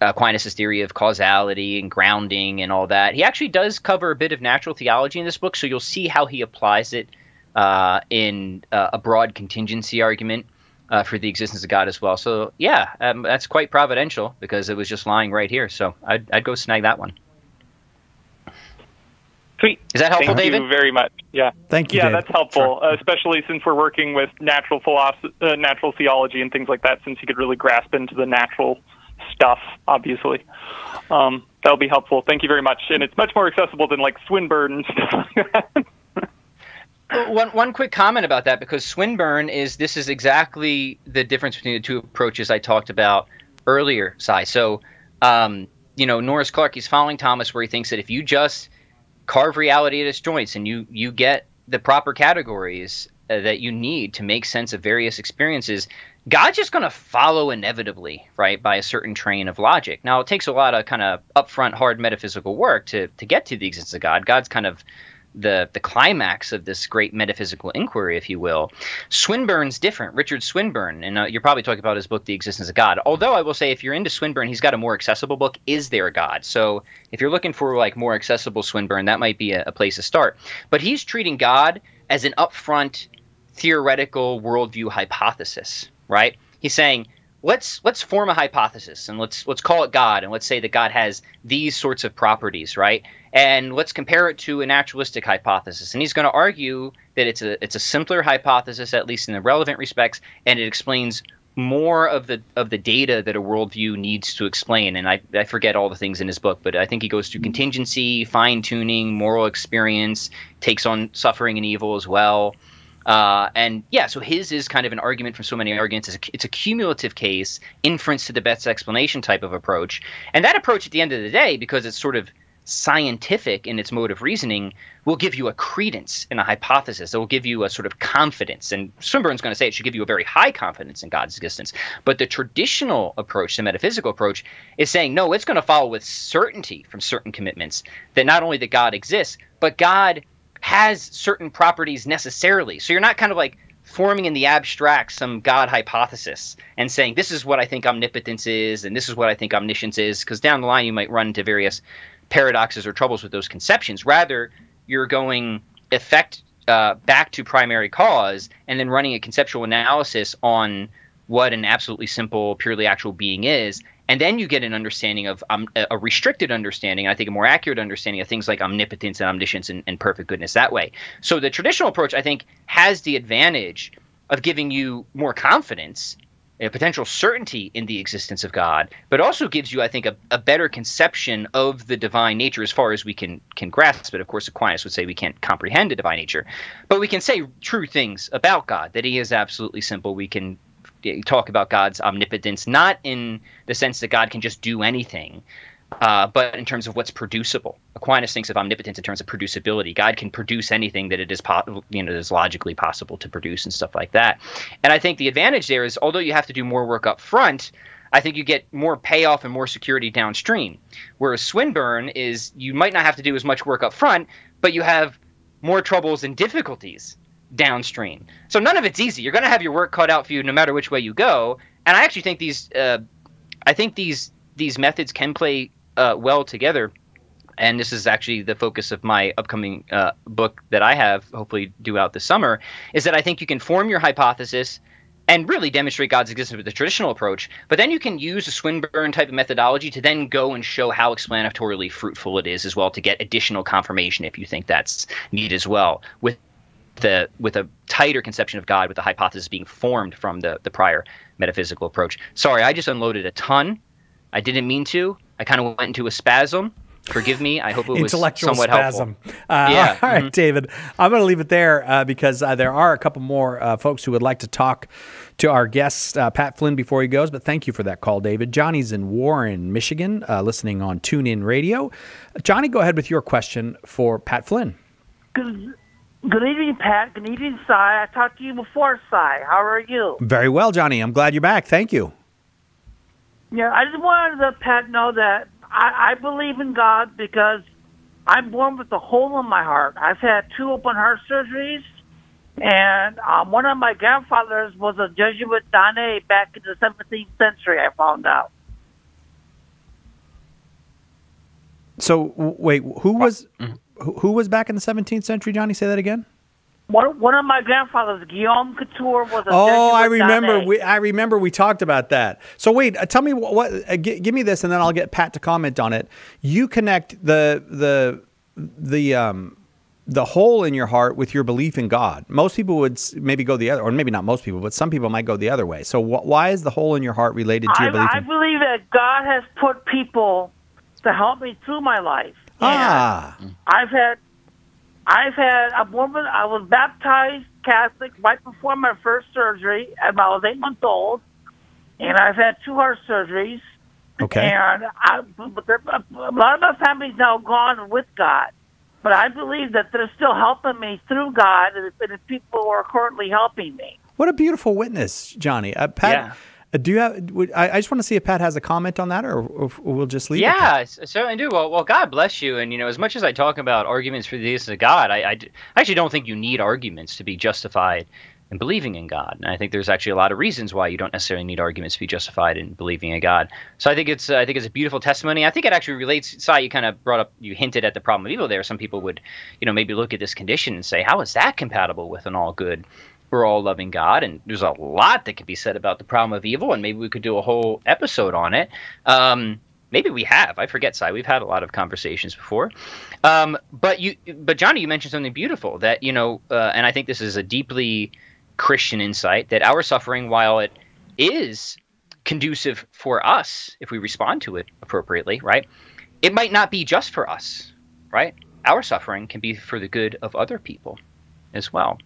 Aquinas' theory of causality and grounding and all that. He actually does cover a bit of natural theology in this book, so you'll see how he applies it uh, in uh, a broad contingency argument uh, for the existence of God as well. So yeah, um, that's quite providential because it was just lying right here. So I'd, I'd go snag that one. Sweet. Is that helpful, Thank David? you very much. Yeah. Thank you. Yeah, David. that's helpful, uh, especially since we're working with natural philosophy, uh, natural theology, and things like that. Since you could really grasp into the natural stuff, obviously, um, that'll be helpful. Thank you very much, and it's much more accessible than like Swinburne and stuff like one one quick comment about that because Swinburne is this is exactly the difference between the two approaches I talked about earlier, Cy. So, um, you know, Norris Clarke, he's following Thomas where he thinks that if you just carve reality at its joints and you you get the proper categories uh, that you need to make sense of various experiences, God's just going to follow inevitably, right, by a certain train of logic. Now, it takes a lot of kind of upfront, hard metaphysical work to to get to the existence of God. God's kind of the the climax of this great metaphysical inquiry, if you will. Swinburne's different. Richard Swinburne, and uh, you're probably talking about his book, The Existence of God. Although I will say, if you're into Swinburne, he's got a more accessible book, Is There a God? So if you're looking for like more accessible Swinburne, that might be a, a place to start. But he's treating God as an upfront theoretical worldview hypothesis, right? He's saying let's let's form a hypothesis and let's let's call it God and let's say that God has these sorts of properties, right? And let's compare it to a naturalistic hypothesis. And he's going to argue that it's a it's a simpler hypothesis, at least in the relevant respects, and it explains more of the of the data that a worldview needs to explain. And I, I forget all the things in his book, but I think he goes through mm-hmm. contingency, fine tuning, moral experience, takes on suffering and evil as well. Uh, and yeah, so his is kind of an argument from so many arguments. It's a, it's a cumulative case, inference to the best explanation type of approach. And that approach, at the end of the day, because it's sort of scientific in its mode of reasoning, will give you a credence in a hypothesis. It will give you a sort of confidence. And Swinburne's going to say it should give you a very high confidence in God's existence. But the traditional approach, the metaphysical approach, is saying no, it's going to follow with certainty from certain commitments that not only that God exists, but God has certain properties necessarily. So you're not kind of like forming in the abstract some God hypothesis and saying, this is what I think omnipotence is, and this is what I think omniscience is, because down the line you might run into various paradoxes or troubles with those conceptions. Rather, you're going effect uh, back to primary cause and then running a conceptual analysis on what an absolutely simple, purely actual being is. And then you get an understanding of um, a restricted understanding, I think a more accurate understanding of things like omnipotence and omniscience and, and perfect goodness that way. So the traditional approach, I think, has the advantage of giving you more confidence a potential certainty in the existence of God, but also gives you, I think, a, a, better conception of the divine nature as far as we can can grasp it. Of course, Aquinas would say we can't comprehend the divine nature, but we can say true things about God. That He is absolutely simple. We can talk about God's omnipotence, not in the sense that God can just do anything, uh, but in terms of what's producible. Aquinas thinks of omnipotence in terms of producibility. God can produce anything that it is po- you know is logically possible to produce and stuff like that. And I think the advantage there is, although you have to do more work up front, I think you get more payoff and more security downstream. Whereas Swinburne is you might not have to do as much work up front, but you have more troubles and difficulties downstream. So none of it's easy. You're going to have your work cut out for you no matter which way you go. And I actually think these, uh, I think these these methods can play uh, well together. And this is actually the focus of my upcoming uh, book that I have, hopefully due out this summer, is that I think you can form your hypothesis and really demonstrate God's existence with the traditional approach. But then you can use a Swinburne type of methodology to then go and show how explanatorily fruitful it is as well to get additional confirmation if you think that's needed as well. With the with a tighter conception of God, with the hypothesis being formed from the the prior metaphysical approach. Sorry, I just unloaded a ton. I didn't mean to. I kind of went into a spasm. Forgive me. I hope it was somewhat spasm. helpful. Uh, yeah. All right, Mhm. David. I'm going to leave it there uh, because uh, there are a couple more uh, folks who would like to talk to our guest, uh, Pat Flynn, before he goes. But thank you for that call, David. Johnny's in Warren, Michigan, uh, listening on TuneIn Radio. Johnny, go ahead with your question for Pat Flynn. Good, good evening, Pat. Good evening, Cy. I talked to you before, Cy. How are you? Very well, Johnny. I'm glad you're back. Thank you. Yeah, I just wanted to let Pat know that I, I believe in God because I'm born with a hole in my heart. I've had two open heart surgeries, and um, one of my grandfathers was a Jesuit donné back in the 17th century. I found out. So w- wait, who was who, was back in the 17th century, Johnny? Say that again. One, one of my grandfathers, Guillaume Couture, was a Oh, I remember. We, I remember we talked about that. So wait, uh, tell me what. what uh, gi- give me this, and then I'll get Pat to comment on it. You connect the the the um the hole in your heart with your belief in God. Most people would maybe go the other, or maybe not most people, but some people might go the other way. So wh- why is the hole in your heart related to your I, belief? I in believe that God has put people to help me through my life. Ah, I've had, I've had a woman. I was baptized Catholic right before my first surgery, and I was eight months old, and I've had two heart surgeries. Okay. And I, but there, a lot of my family's now gone with God, but I believe that they're still helping me through God, and, and the people who are currently helping me. what a beautiful witness, Johnny. Uh, Pat, Yeah. Uh, do you have? I, I just want to see if Pat has a comment on that, or, or we'll just leave. it. Yeah, I s- certainly do. Well, well, God bless you. And you know, as much as I talk about arguments for the existence of God, I actually don't think you need arguments to be justified in believing in God. And I think there's actually a lot of reasons why you don't necessarily need arguments to be justified in believing in God. So I think it's uh, I think it's a beautiful testimony. I think it actually relates. Cy, you kind of brought up, you hinted at the problem of evil there. Some people would, you know, maybe look at this condition and say, how is that compatible with an all good? We're all loving God, and there's a lot that could be said about the problem of evil, and maybe we could do a whole episode on it. Um, maybe we have. I forget, Cy. We've had a lot of conversations before. Um, but you, but Johnny, you mentioned something beautiful that you know, uh, and I think this is a deeply Christian insight that our suffering, while it is conducive for us if we respond to it appropriately, right? It might not be just for us, right? Our suffering can be for the good of other people as well.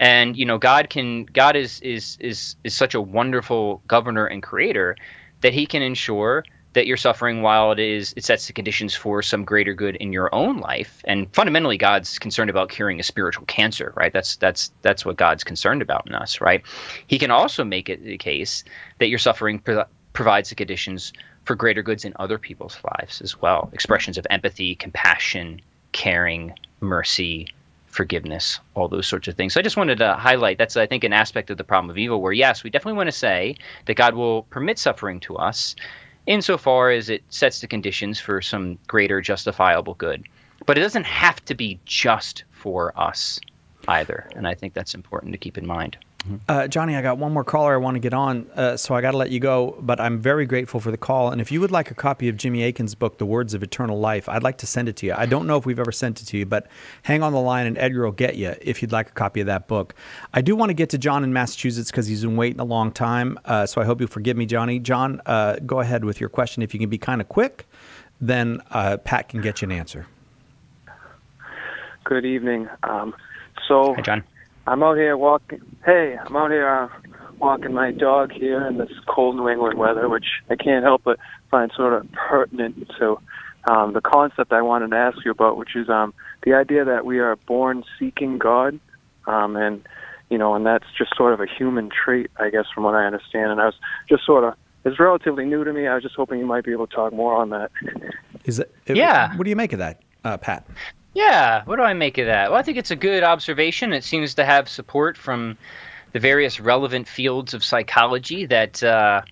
And you know, God can God is is is is such a wonderful governor and creator that he can ensure that your suffering while it is it sets the conditions for some greater good in your own life. And fundamentally god's concerned about curing a spiritual cancer right? That's that's that's what god's concerned about in us right? He can also make it the case that your suffering pro- provides the conditions for greater goods in other people's lives as well. Expressions of empathy compassion caring mercy forgiveness, all those sorts of things. So I just wanted to highlight that's, I think, an aspect of the problem of evil where, yes, we definitely want to say that God will permit suffering to us insofar as it sets the conditions for some greater justifiable good. But it doesn't have to be just for us either. And I think that's important to keep in mind. Uh, Johnny, I got one more caller I want to get on, uh, so I got to let you go. But I'm very grateful for the call. And if you would like a copy of Jimmy Akin's book, The Words of Eternal Life, I'd like to send it to you. I don't know if we've ever sent it to you, but hang on the line and Edgar will get you if you'd like a copy of that book. I do want to get to John in Massachusetts because he's been waiting a long time. Uh, so I hope you'll forgive me, Johnny. John, uh, go ahead with your question. If you can be kind of quick, then uh, Pat can get you an answer. Good evening. Um, so, Hi, John. I'm out here walking. Hey, I'm out here uh, walking my dog here in this cold New England weather, which I can't help but find sort of pertinent to um, the concept I wanted to ask you about, which is um, the idea that we are born seeking God, um, and you know, and that's just sort of a human trait, I guess, from what I understand. And I was just sort of it's relatively new to me. I was just hoping you might be able to talk more on that. Is it? Yeah. What do you make of that, uh, Pat? Yeah, what do I make of that? Well, I think it's a good observation. It seems to have support from the various relevant fields of psychology that uh,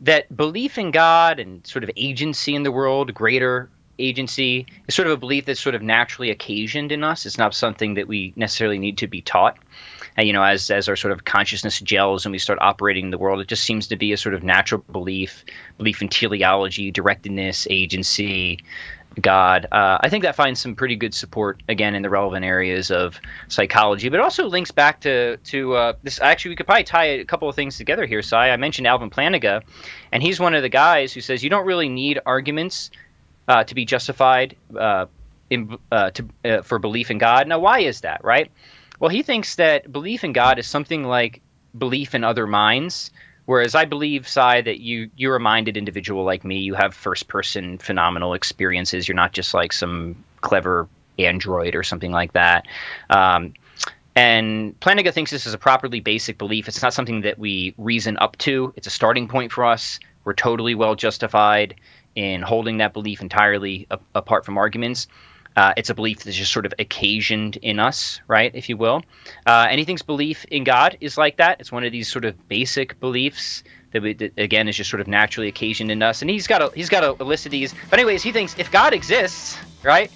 that belief in God and sort of agency in the world, greater agency, is sort of a belief that's sort of naturally occasioned in us. It's not something that we necessarily need to be taught. And, you know, as as our sort of consciousness gels and we start operating in the world, it just seems to be a sort of natural belief, belief in teleology, directedness, agency, God. Uh, I think that finds some pretty good support again in the relevant areas of psychology, but also links back to to uh, this. Actually, we could probably tie a couple of things together here. Cy, I mentioned Alvin Plantinga, and he's one of the guys who says you don't really need arguments uh, to be justified uh, in uh, to uh, for belief in God. Now, why is that? Right? Well, he thinks that belief in God is something like belief in other minds. Whereas I believe, Cy, that you you're a minded individual like me. You have first person phenomenal experiences. You're not just like some clever android or something like that. Um, and Plantinga thinks this is a properly basic belief. It's not something that we reason up to. It's a starting point for us. We're totally well justified in holding that belief entirely a- apart from arguments. Uh, it's a belief that's just sort of occasioned in us, right, if you will. Uh, anything's belief in God is like that. It's one of these sort of basic beliefs that, we, that again is just sort of naturally occasioned in us. And he's got a he's got a, list of these. But anyways, he thinks if God exists, right,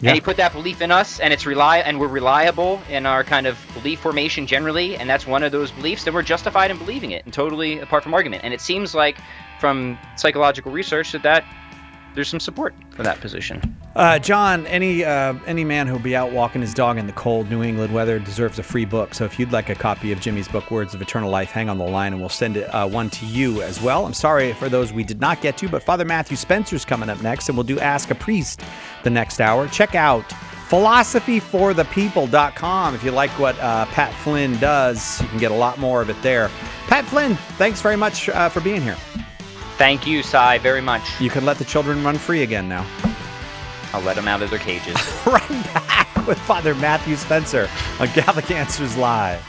Yeah. and he put that belief in us, and it's rely and we're reliable in our kind of belief formation generally, and that's one of those beliefs, then we're justified in believing it, and totally apart from argument. And it seems like from psychological research that that there's some support for that position. Uh, John, any uh, any man who'll be out walking his dog in the cold New England weather deserves a free book. So if you'd like a copy of Jimmy's book, Words of Eternal Life, hang on the line and we'll send it, uh, one to you as well. I'm sorry for those we did not get to, but Father Matthew Spencer's coming up next, and we'll do Ask a Priest the next hour. Check out philosophyforthepeople.com if you like what uh, Pat Flynn does. You can get a lot more of it there. Pat Flynn, thanks very much uh, for being here. Thank you, Cy, very much. You can let the children run free again now. I'll let them out of their cages. right back with Father Matthew Spencer on Catholic Answers Live.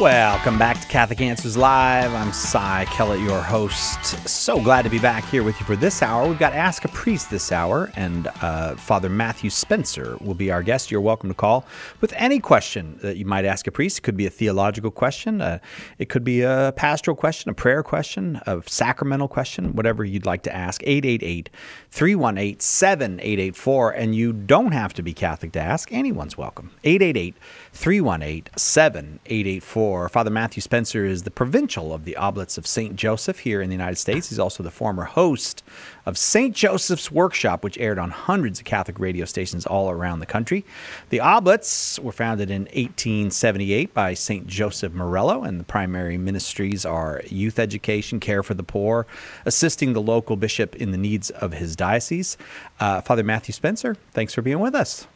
Welcome back to Catholic Answers Live. I'm Cy Kellett, your host. So glad to be back here with you for this hour. We've got Ask a Priest this hour, and uh, Father Matthew Spencer will be our guest. You're welcome to call with any question that you might ask a priest. It could be a theological question, uh, it could be a pastoral question, a prayer question, a sacramental question, whatever you'd like to ask. 888 318 7884. And you don't have to be Catholic to ask, anyone's welcome. 888 318 7884. Father Matthew Spencer is the provincial of the Oblates of St. Joseph here in the United States. He's also the former host of St. Joseph's Workshop, which aired on hundreds of Catholic radio stations all around the country. The Oblates were founded in 1878 by St. Joseph Marello, and the primary ministries are youth education, care for the poor, assisting the local bishop in the needs of his diocese. Uh, Father Matthew Spencer, thanks for being with us.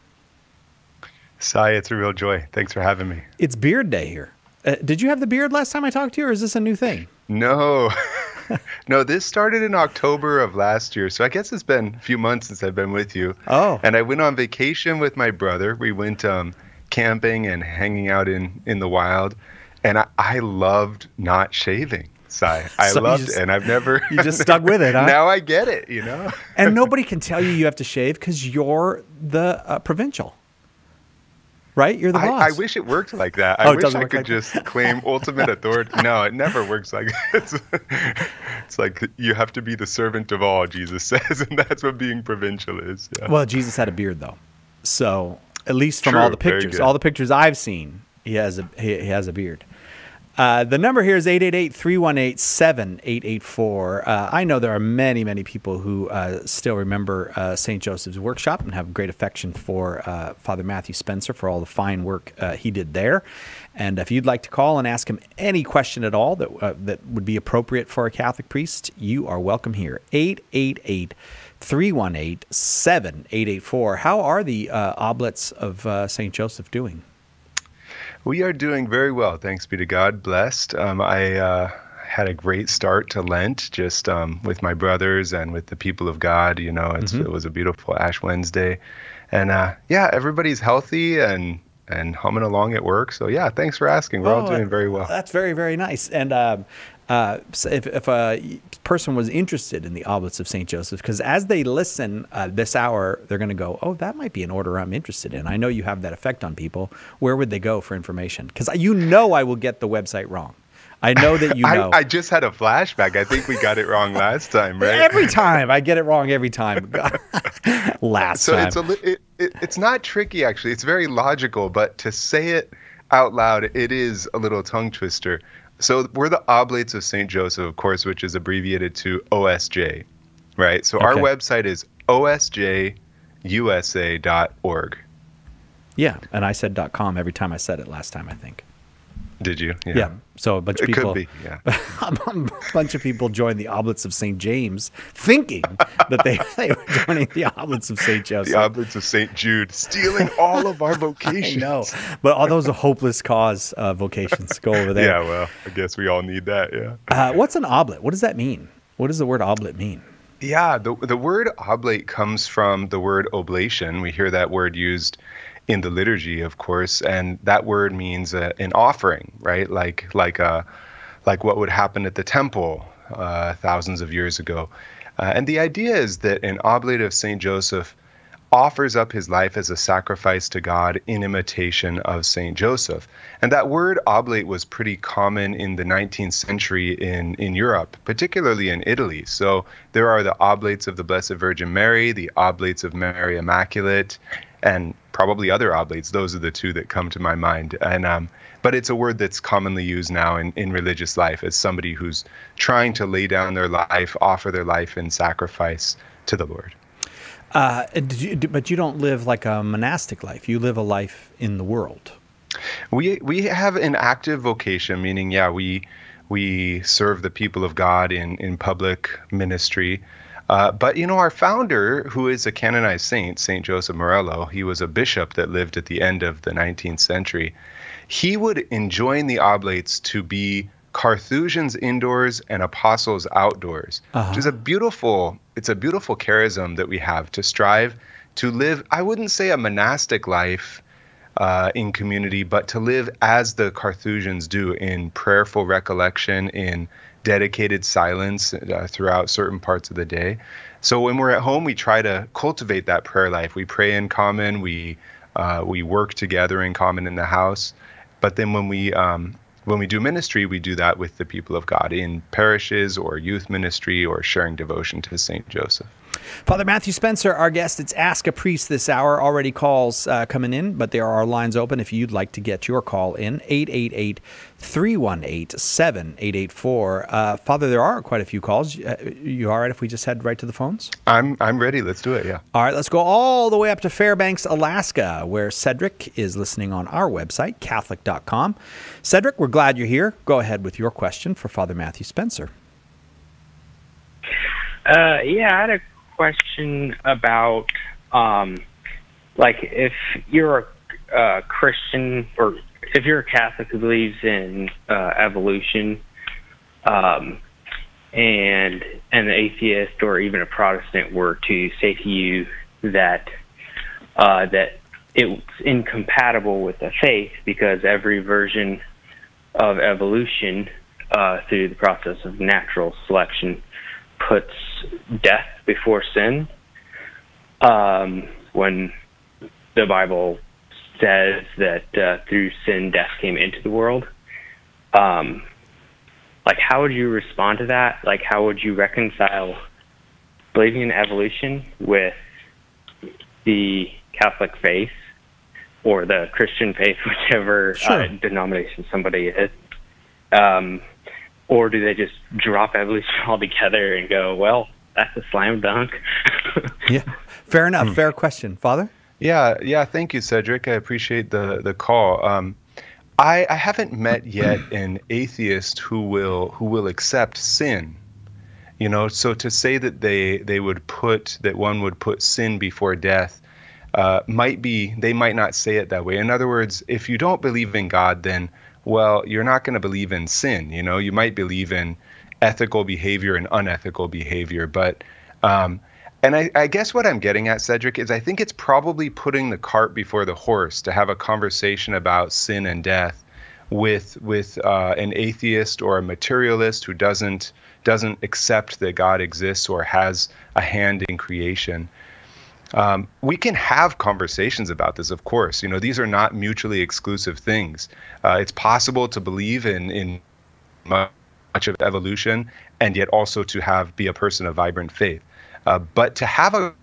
Cy, it's a real joy. Thanks for having me. It's Beard Day here. Uh, did you have the beard last time I talked to you, or is this a new thing? No. no, this started in October of last year. So I guess it's been a few months since I've been with you. Oh. And I went on vacation with my brother. We went um, camping and hanging out in, in the wild. And I, I loved not shaving. Cy. I so loved just, it, and I've never. You just stuck with it, huh? Now I get it, you know. and nobody can tell you you have to shave because you're the uh, provincial right? You're the boss. I, I wish it worked like that. I oh, wish I could like just that. claim ultimate authority. No, it never works like that. It's, it's, like you have to be the servant of all, Jesus says, and that's what being provincial is. Yeah. Well, Jesus had a beard though, so at least from True, all the pictures, all the pictures I've seen, he has a he, he has a beard. Uh, the number here is 888-318-7884. Uh, I know there are many, many people who uh, still remember uh, St. Joseph's Workshop and have great affection for Father Matthew Spencer for all the fine work he did there. And if you'd like to call and ask him any question at all that, that would be appropriate for a Catholic priest, you are welcome here. 888 318 7884. How are the Oblates of St. Joseph doing? We are doing very well, thanks be to God. Blessed. Um, I uh, had a great start to Lent, just um, with my brothers and with the people of God. You know, mm-hmm. it was a beautiful Ash Wednesday, and uh, yeah, everybody's healthy and and humming along at work. So yeah, thanks for asking. We're oh, all doing very well. That's very very nice. And um, uh, if, if a person was interested in the Oblates of St. Joseph, because as they listen uh, this hour, they're going to go, oh, that might be an order I'm interested in. I know you have that effect on people. Where would they go for information? Because you know I will get the website wrong. I know that you know. I, I, just had a flashback. I think we got it wrong last time, right? every time I get it wrong. Every time. last so time. So it's a it, it, it's not tricky actually. It's very logical, but to say it out loud, it is a little tongue twister. So we're the Oblates of St. Joseph, of course, which is abbreviated to OSJ, right? So okay. our website is osjusa.org. Yeah, and I said .com every time I said it last time, I think. Did you? Yeah. yeah. So a bunch of it people. Could be, yeah. a bunch of people joined the Oblates of St. James, thinking that they, they were joining the Oblates of St. Joseph. The Oblates of St. Jude, stealing all of our vocations. I know, but all those are hopeless cause uh, vocations. Go over there. Yeah, well, I guess we all need that. Yeah. Uh, what's an oblate? What does that mean? What does the word oblate mean? Yeah, the the word oblate comes from the word oblation. We hear that word used in the liturgy, of course, and that word means an offering, right? Like like a like what would happen at the temple uh, thousands of years ago. Uh, and the idea is that an oblate of Saint Joseph offers up his life as a sacrifice to God in imitation of Saint Joseph. And that word oblate was pretty common in the 19th century in, in Europe, particularly in Italy. So there are the oblates of the Blessed Virgin Mary, the oblates of Mary Immaculate, and probably other oblates. Those are the two that come to my mind. And um, but it's a word that's commonly used now in, in religious life as somebody who's trying to lay down their life, offer their life in sacrifice to the Lord. Uh, you, but you don't live like a monastic life. You live a life in the world. We we have an active vocation, meaning yeah, we we serve the people of God in in public ministry. Uh, but you know, our founder, who is a canonized saint, Saint Joseph Marello, he was a bishop that lived at the end of the 19th century. He would enjoin the oblates to be Carthusians indoors and apostles outdoors, uh-huh. which is a beautiful. It's a beautiful charism that we have to strive to live. I wouldn't say a monastic life, uh, in community, but to live as the Carthusians do in prayerful recollection, in dedicated silence uh, throughout certain parts of the day. So when we're at home, we try to cultivate that prayer life. We pray in common. We uh, we work together in common in the house. But then when we um, when we do ministry, we do that with the people of God in parishes or youth ministry or sharing devotion to Saint Joseph. Father Matthew Spencer, our guest. It's Ask a Priest this hour. Already calls uh, coming in, but there are lines open if you'd like to get your call in. 888 318 7884. Uh, Father, there are quite a few calls. Uh, you all right if we just head right to the phones? I'm, I'm ready. Let's do it, yeah. All right, let's go all the way up to Fairbanks, Alaska, where Cedric is listening on our website, Catholic.com. Cedric, we're glad you're here. Go ahead with your question for Father Matthew Spencer. Uh, yeah, I had a question about um, like if you're a, a Christian or if you're a Catholic who believes in uh, evolution, um, and an atheist or even a Protestant were to say to you that uh, that it's incompatible with the faith because every version of evolution uh, through the process of natural selection puts death before sin. Um, when the Bible says that uh, through sin death came into the world, um, like how would you respond to that? Like how would you reconcile believing in evolution with the Catholic faith or the Christian faith, whichever uh, sure. uh, denomination somebody is? Um, or do they just drop evolution altogether and go, well, that's a slam dunk? yeah, fair enough. Hmm. Fair question, Father. Yeah, yeah. Thank you, Cedric. I appreciate the the call. Um, I, I haven't met yet an atheist who will who will accept sin. You know, so to say that they they would put that one would put sin before death uh, might be they might not say it that way. In other words, if you don't believe in God, then well, you're not going to believe in sin. You know, you might believe in ethical behavior and unethical behavior, but um, and I, I, guess what I'm getting at, Cedric, is I think it's probably putting the cart before the horse to have a conversation about sin and death with with uh, an atheist or a materialist who doesn't doesn't accept that God exists or has a hand in creation. Um, we can have conversations about this, of course. You know, these are not mutually exclusive things. Uh, it's possible to believe in in much of evolution and yet also to have be a person of vibrant faith. Uh, but to have a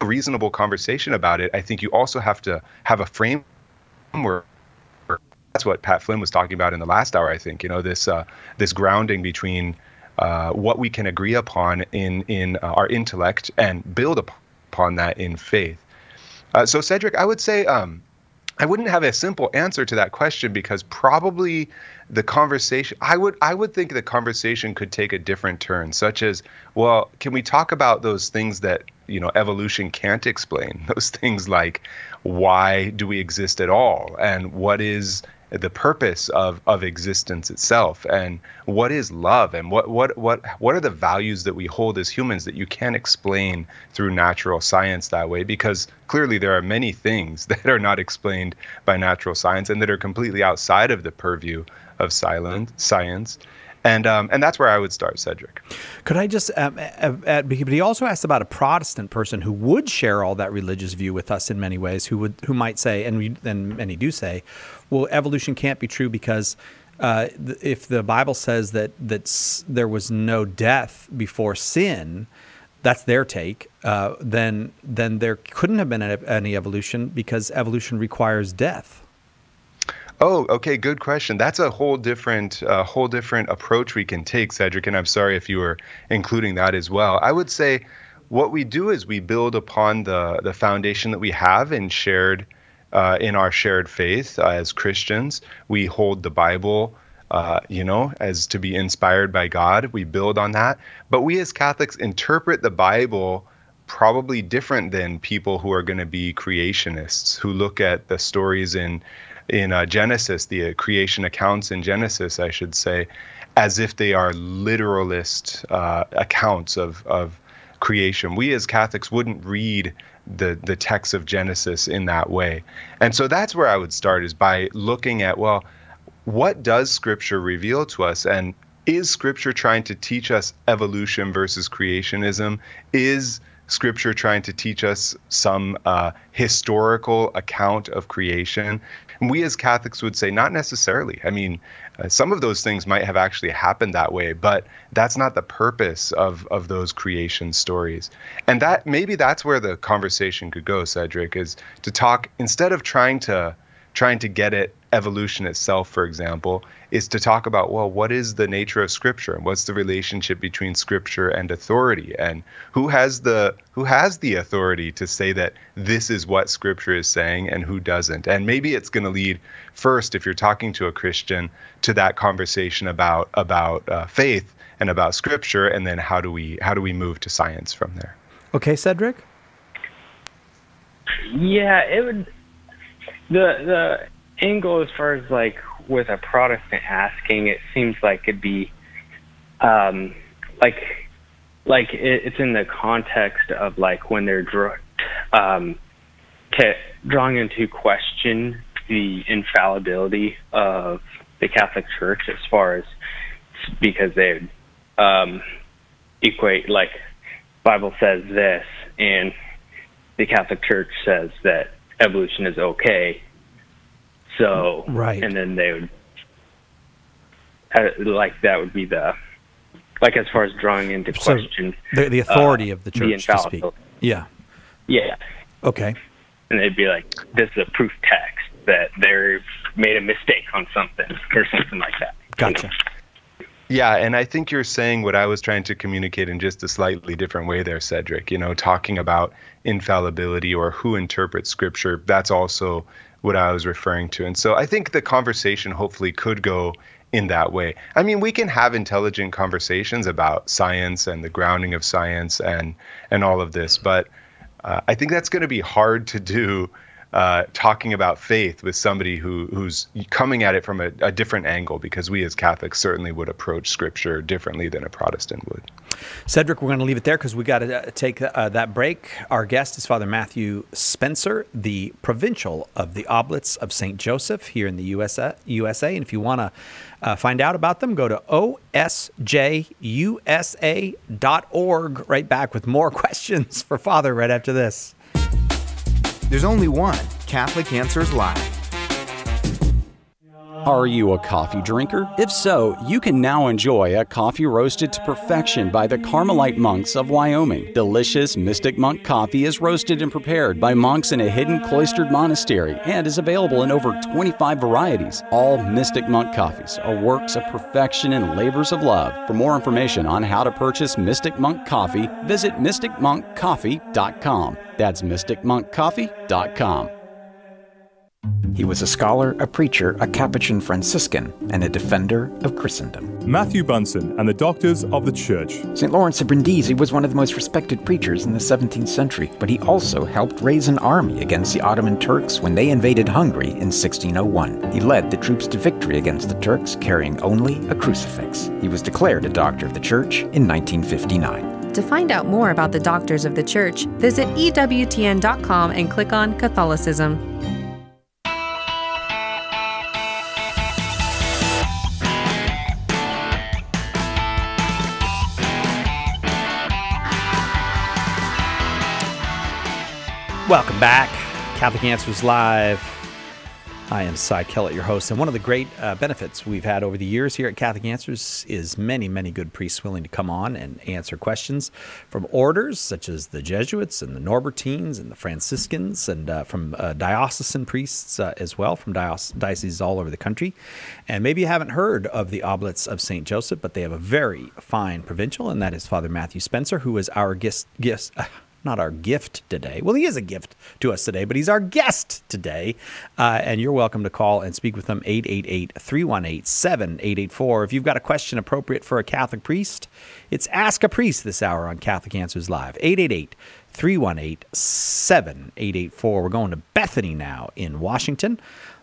reasonable conversation about it, I think you also have to have a framework. That's what Pat Flynn was talking about in the last hour. I think you know this uh, this grounding between uh, what we can agree upon in in uh, our intellect and build upon that in faith. Uh, so, Cedric, I would say um, I wouldn't have a simple answer to that question because probably the conversation I would I would think the conversation could take a different turn, such as, well, can we talk about those things that you know evolution can't explain? Those things like why do we exist at all, and what is the purpose of, of existence itself and what is love and what, what what what are the values that we hold as humans that you can't explain through natural science that way because clearly there are many things that are not explained by natural science and that are completely outside of the purview of silent science and um, and that's where I would start, Cedric. Could I just, um, uh, uh, but he also asked about a Protestant person who would share all that religious view with us in many ways, who would who might say, and we, and many do say, well, evolution can't be true because uh, if the Bible says that that there was no death before sin, that's their take. Uh, then then there couldn't have been any evolution because evolution requires death. Oh, okay, good question. That's a whole different, uh, whole different approach we can take, Cedric. And I'm sorry if you were including that as well. I would say what we do is we build upon the the foundation that we have in shared uh, in our shared faith uh, as Christians. We hold the Bible, uh, you know, as to be inspired by God. We build on that. But we as Catholics interpret the Bible probably different than people who are going to be creationists, who look at the stories in in uh, Genesis, the uh, creation accounts in Genesis, I should say, as if they are literalist uh, accounts of of creation. We as Catholics wouldn't read the the text of Genesis in that way. And so that's where I would start is by looking at well, what does scripture reveal to us and is scripture trying to teach us evolution versus creationism? Is scripture trying to teach us some uh, historical account of creation? And we as Catholics would say, not necessarily. I mean, uh, some of those things might have actually happened that way, but that's not the purpose of, of those creation stories. And that maybe that's where the conversation could go, Cedric, is to talk instead of trying to trying to get at evolution itself, for example, is to talk about well, what is the nature of Scripture and what's the relationship between Scripture and authority, and who has the who has the authority to say that this is what Scripture is saying and who doesn't. And maybe it's going to lead first, if you're talking to a Christian, to that conversation about about uh, faith and about Scripture, and then how do we how do we move to science from there? Okay, Cedric. Yeah, it would the the angle as far as like with a Protestant asking, it seems like it'd be um, like like it, it's in the context of like when they're draw, um, drawing into question the infallibility of the Catholic Church as far as because they um, equate like Bible says this and the Catholic Church says that evolution is okay so right, and then they would uh, like that would be the like as far as drawing into So, question the, the authority uh, of the the church to speak. Yeah. Yeah, Okay. and they'd be like, "This is a proof text that they made a mistake on something or something like that." Gotcha. Yeah, and I think you're saying what I was trying to communicate in just a slightly different way there, Cedric. You know, talking about infallibility or who interprets scripture, that's also what I was referring to. And so I think the conversation hopefully could go in that way. I mean, we can have intelligent conversations about science and the grounding of science and and all of this, but uh, I think that's going to be hard to do uh, talking about faith with somebody who who's coming at it from a, a different angle because we as Catholics certainly would approach Scripture differently than a Protestant would. Cedric, we're going to leave it there because we got to uh, take uh, that break. Our guest is Father Matthew Spencer, the provincial of the Oblates of St. Joseph here in the USA. USA. And if you want to uh, find out about them, go to osjusa.org. Right back with more questions for Father right after this. There's only one Catholic Answers Live. Are you a coffee drinker? If so, you can now enjoy a coffee roasted to perfection by the Carmelite monks of Wyoming. Delicious Mystic Monk coffee is roasted and prepared by monks in a hidden cloistered monastery and is available in over 25 varieties. All Mystic Monk coffees are works of perfection and labors of love. For more information on how to purchase Mystic Monk coffee, visit mysticmonkcoffee.com. That's mysticmonkcoffee.com. He was a scholar, a preacher, a Capuchin Franciscan, and a defender of Christendom. Matthew Bunson and the Doctors of the Church. St. Lawrence of Brindisi was one of the most respected preachers in the 17th century, but he also helped raise an army against the Ottoman Turks when they invaded Hungary in 1601. He led the troops to victory against the Turks, carrying only a crucifix. He was declared a Doctor of the Church in 1959. To find out more about the Doctors of the Church, visit EWTN.com and click on Catholicism. Welcome back. Catholic Answers Live. I am Cy Kellett, your host. And one of the great uh, benefits we've had over the years here at Catholic Answers is many, many good priests willing to come on and answer questions from orders such as the Jesuits and the Norbertines and the Franciscans, and uh, from uh, diocesan priests uh, as well, from diocese- dioceses all over the country. And maybe you haven't heard of the Oblates of St. Joseph, but they have a very fine provincial, and that is Father Matthew Spencer, who is our guest. guest not our gift today. Well, he is a gift to us today, but he's our guest today. Uh, and you're welcome to call and speak with him 888 318 7884. If you've got a question appropriate for a Catholic priest, it's Ask a Priest this hour on Catholic Answers Live. 888 318 7884. We're going to Bethany now in Washington,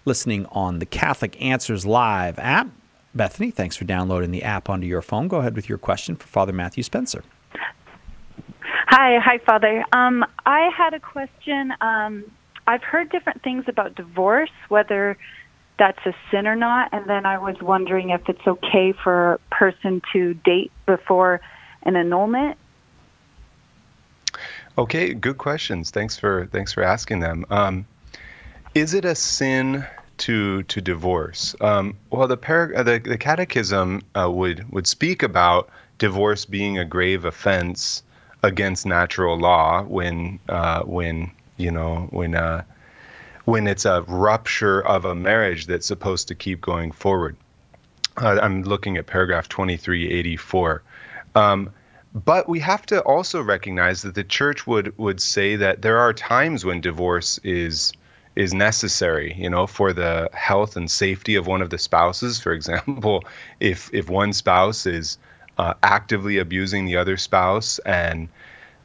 listening on the Catholic Answers Live app. Bethany, thanks for downloading the app onto your phone. Go ahead with your question for Father Matthew Spencer. Hi, hi, Father. Um, I had a question. Um, I've heard different things about divorce, whether that's a sin or not, and then I was wondering if it's okay for a person to date before an annulment. Okay, good questions. Thanks for thanks for asking them. Um, is it a sin to to divorce? Um, well, the, par- uh, the the Catechism uh, would would speak about divorce being a grave offense against natural law when uh, when you know when uh, when it's a rupture of a marriage that's supposed to keep going forward. Uh, I'm looking at paragraph 2384. Um, but we have to also recognize that the church would would say that there are times when divorce is is necessary, you know, for the health and safety of one of the spouses. For example, if if one spouse is uh, actively abusing the other spouse and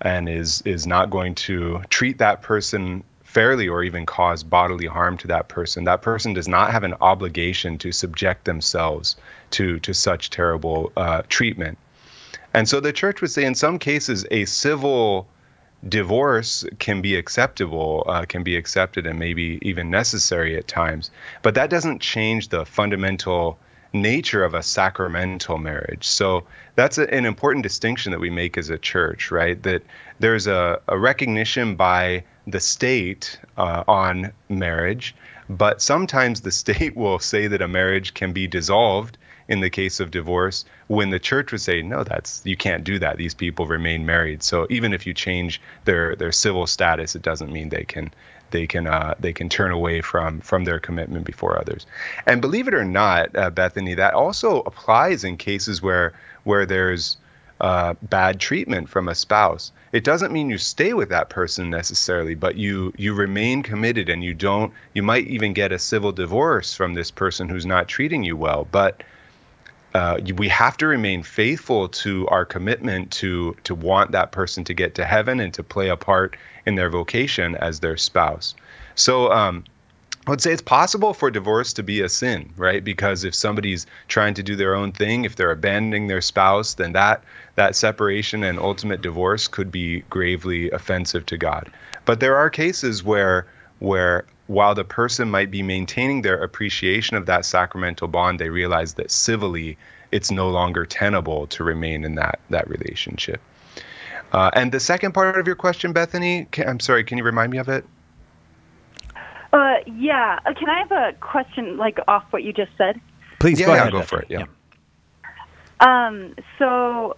and is is not going to treat that person fairly or even cause bodily harm to that person, that person does not have an obligation to subject themselves to to such terrible uh, treatment. And so the church would say in some cases a civil divorce can be acceptable, uh, can be accepted and maybe even necessary at times. But that doesn't change the fundamental nature of a sacramental marriage. So that's a, an important distinction that we make as a church, right? That there's a, a recognition by the state uh, on marriage, but sometimes the state will say that a marriage can be dissolved in the case of divorce when the church would say no that's you can't do that these people remain married so even if you change their their civil status it doesn't mean they can they can uh, they can turn away from from their commitment before others and believe it or not uh, bethany that also applies in cases where where there's uh, bad treatment from a spouse. It doesn't mean you stay with that person necessarily, but you you remain committed and you don't. You might even get a civil divorce from this person who's not treating you well, but uh, we have to remain faithful to our commitment to to want that person to get to heaven and to play a part in their vocation as their spouse. So um, I would say it's possible for divorce to be a sin, right? Because if somebody's trying to do their own thing, if they're abandoning their spouse, then that that separation and ultimate divorce could be gravely offensive to God. But there are cases where where while the person might be maintaining their appreciation of that sacramental bond, they realize that civilly it's no longer tenable to remain in that that relationship. Uh, and the second part of your question, Bethany, can, I'm sorry, can you remind me of it? Uh, yeah. Uh, can I have a question, like off what you just said? Please yeah, go yeah, ahead. go for it. Yeah. Um, so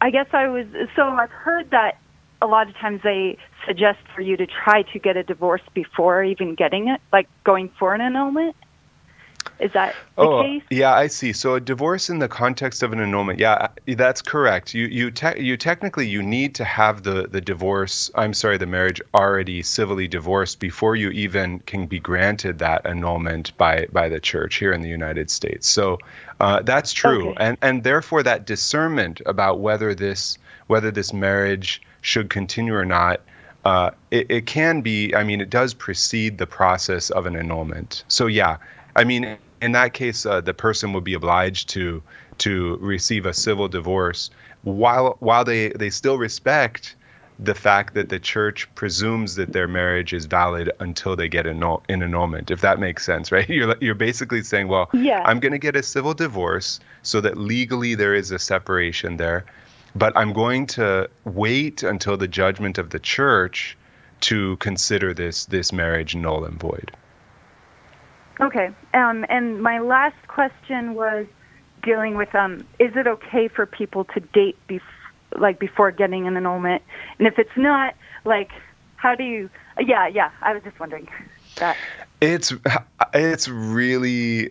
I guess I was so I've heard that a lot of times they suggest for you to try to get a divorce before even getting it, like going for an annulment. Is that the oh, case? yeah, I see. So a divorce in the context of an annulment, yeah, that's correct. You you te- you technically you need to have the the divorce. I'm sorry, the marriage already civilly divorced before you even can be granted that annulment by by the church here in the United States. So uh, that's true, Okay. and and therefore that discernment about whether this whether this marriage should continue or not. Uh, it, it can be, I mean, it does precede the process of an annulment. So, yeah, I mean, in that case, uh, the person would be obliged to to receive a civil divorce while while they they still respect the fact that the church presumes that their marriage is valid until they get annul- an annulment. If that makes sense, right? You're you're basically saying, well, Yeah. I'm going to get a civil divorce so that legally there is a separation there, but I'm going to wait until the judgment of the church to consider this this marriage null and void. Okay. Um, and my last question was dealing with um, is it okay for people to date bef- like before getting an annulment? And if it's not, like, how do you? Yeah, yeah. I was just wondering that. It's it's really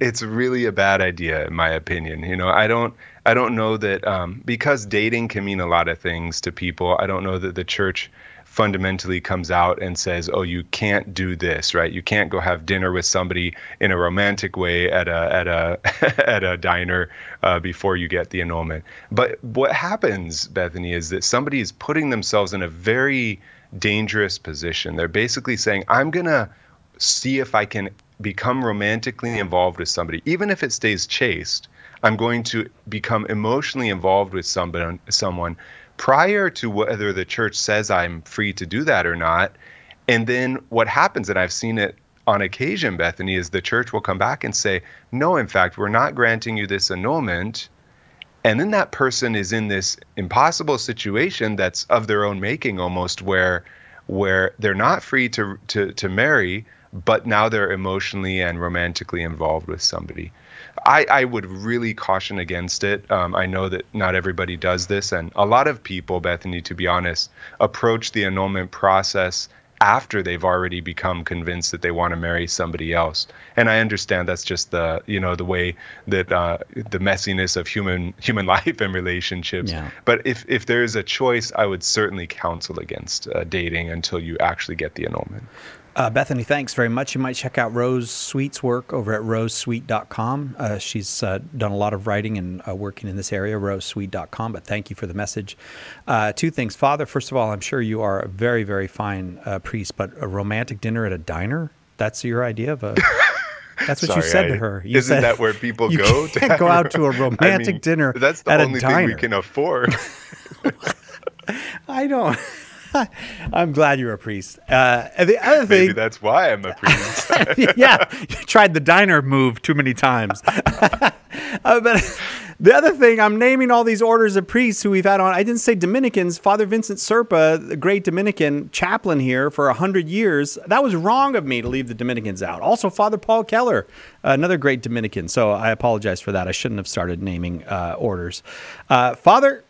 it's really a bad idea in my opinion. You know, I don't I don't know that um, because dating can mean a lot of things to people. I don't know that the church fundamentally comes out and says, "Oh, you can't do this, right? You can't go have dinner with somebody in a romantic way at a at a at a diner uh, before you get the annulment." But what happens, Bethany, is that somebody is putting themselves in a very dangerous position. They're basically saying, "I'm gonna." see if I can become romantically involved with somebody, even if it stays chaste. I'm going to become emotionally involved with somebody, someone prior to whether the church says I'm free to do that or not. And then what happens, and I've seen it on occasion, Bethany, is the church will come back and say, no, in fact, we're not granting you this annulment. And then that person is in this impossible situation that's of their own making almost where where they're not free to to to marry, but now they're emotionally and romantically involved with somebody. I, I would really caution against it. Um, I know that not everybody does this, and a lot of people, Bethany, to be honest, approach the annulment process after they've already become convinced that they want to marry somebody else. And I understand that's just the you know the way that uh, the messiness of human human life and relationships. Yeah. But if if there is a choice, I would certainly counsel against uh, dating until you actually get the annulment. Uh, Bethany, thanks very much. You might check out Rose Sweet's work over at rosesweet.com. Uh, she's uh, done a lot of writing and uh, working in this area, rosesweet.com. But thank you for the message. Uh, two things. Father, first of all, I'm sure you are a very, very fine uh, priest, but a romantic dinner at a diner? That's your idea of a. That's what Sorry, you said I- to her. You isn't said, that where people you go? to Can't have go out to a rom- I romantic mean, dinner That's the only thing we can afford. I don't. I'm glad you're a priest. Uh, and the other thing, Maybe that's why I'm a priest. yeah, you tried the diner move too many times. uh, but the other thing, I'm naming all these orders of priests who we've had on. I didn't say Dominicans. Father Vincent Serpa, the great Dominican chaplain here for a hundred years. That was wrong of me to leave the Dominicans out. Also, Father Paul Keller, another great Dominican. So I apologize for that. I shouldn't have started naming uh, orders. Uh, Father.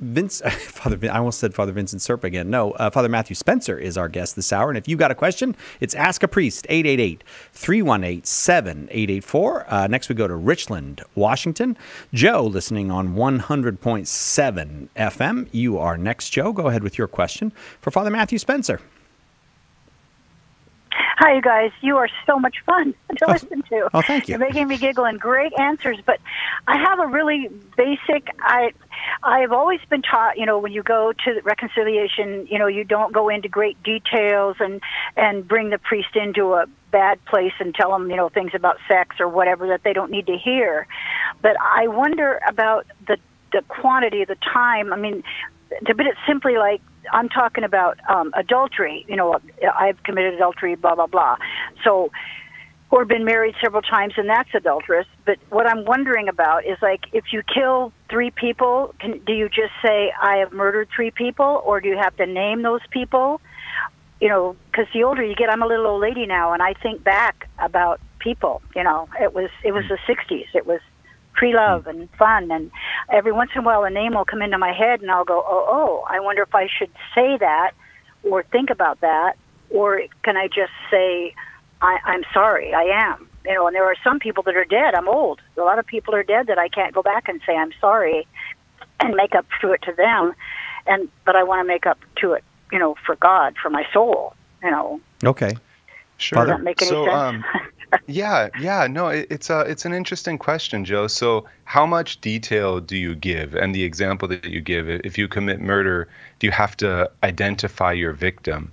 Vince, Father, I almost said Father Vincent Serp again. No, uh, Father Matthew Spencer is our guest this hour. And if you've got a question, it's Ask a Priest, 888 318 7884. Uh, Next, we go to Richland, Washington. Joe, listening on 100.7 FM. You are next, Joe. Go ahead with your question for Father Matthew Spencer. Hi, you guys. You are so much fun to oh, listen to. Oh, thank you. You're making me giggle and great answers. But I have a really basic. I I've always been taught, you know, when you go to reconciliation, you know, you don't go into great details and and bring the priest into a bad place and tell them, you know, things about sex or whatever that they don't need to hear. But I wonder about the the quantity, of the time. I mean, to it's simply, like I'm talking about um, adultery. You know, I've committed adultery, blah blah blah. So, or been married several times, and that's adulterous. But what I'm wondering about is like, if you kill three people, can, do you just say I have murdered three people, or do you have to name those people? You know, because the older you get, I'm a little old lady now, and I think back about people. You know, it was it was the '60s. It was free love and fun and every once in a while a name will come into my head and I'll go, Oh, oh, I wonder if I should say that or think about that or can I just say I, I'm sorry, I am. You know, and there are some people that are dead. I'm old. A lot of people are dead that I can't go back and say I'm sorry and make up to it to them and but I want to make up to it, you know, for God, for my soul, you know. Okay. Sure. Does that make any so, sense? Um, yeah, yeah, no, it, it's a it's an interesting question, Joe. So, how much detail do you give? And the example that you give, if you commit murder, do you have to identify your victim?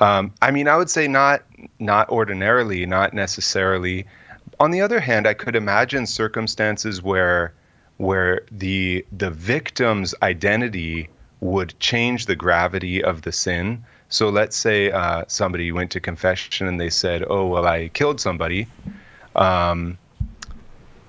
Um, I mean, I would say not not ordinarily, not necessarily. On the other hand, I could imagine circumstances where where the the victim's identity would change the gravity of the sin. So let's say uh, somebody went to confession and they said, "Oh, well, I killed somebody," um,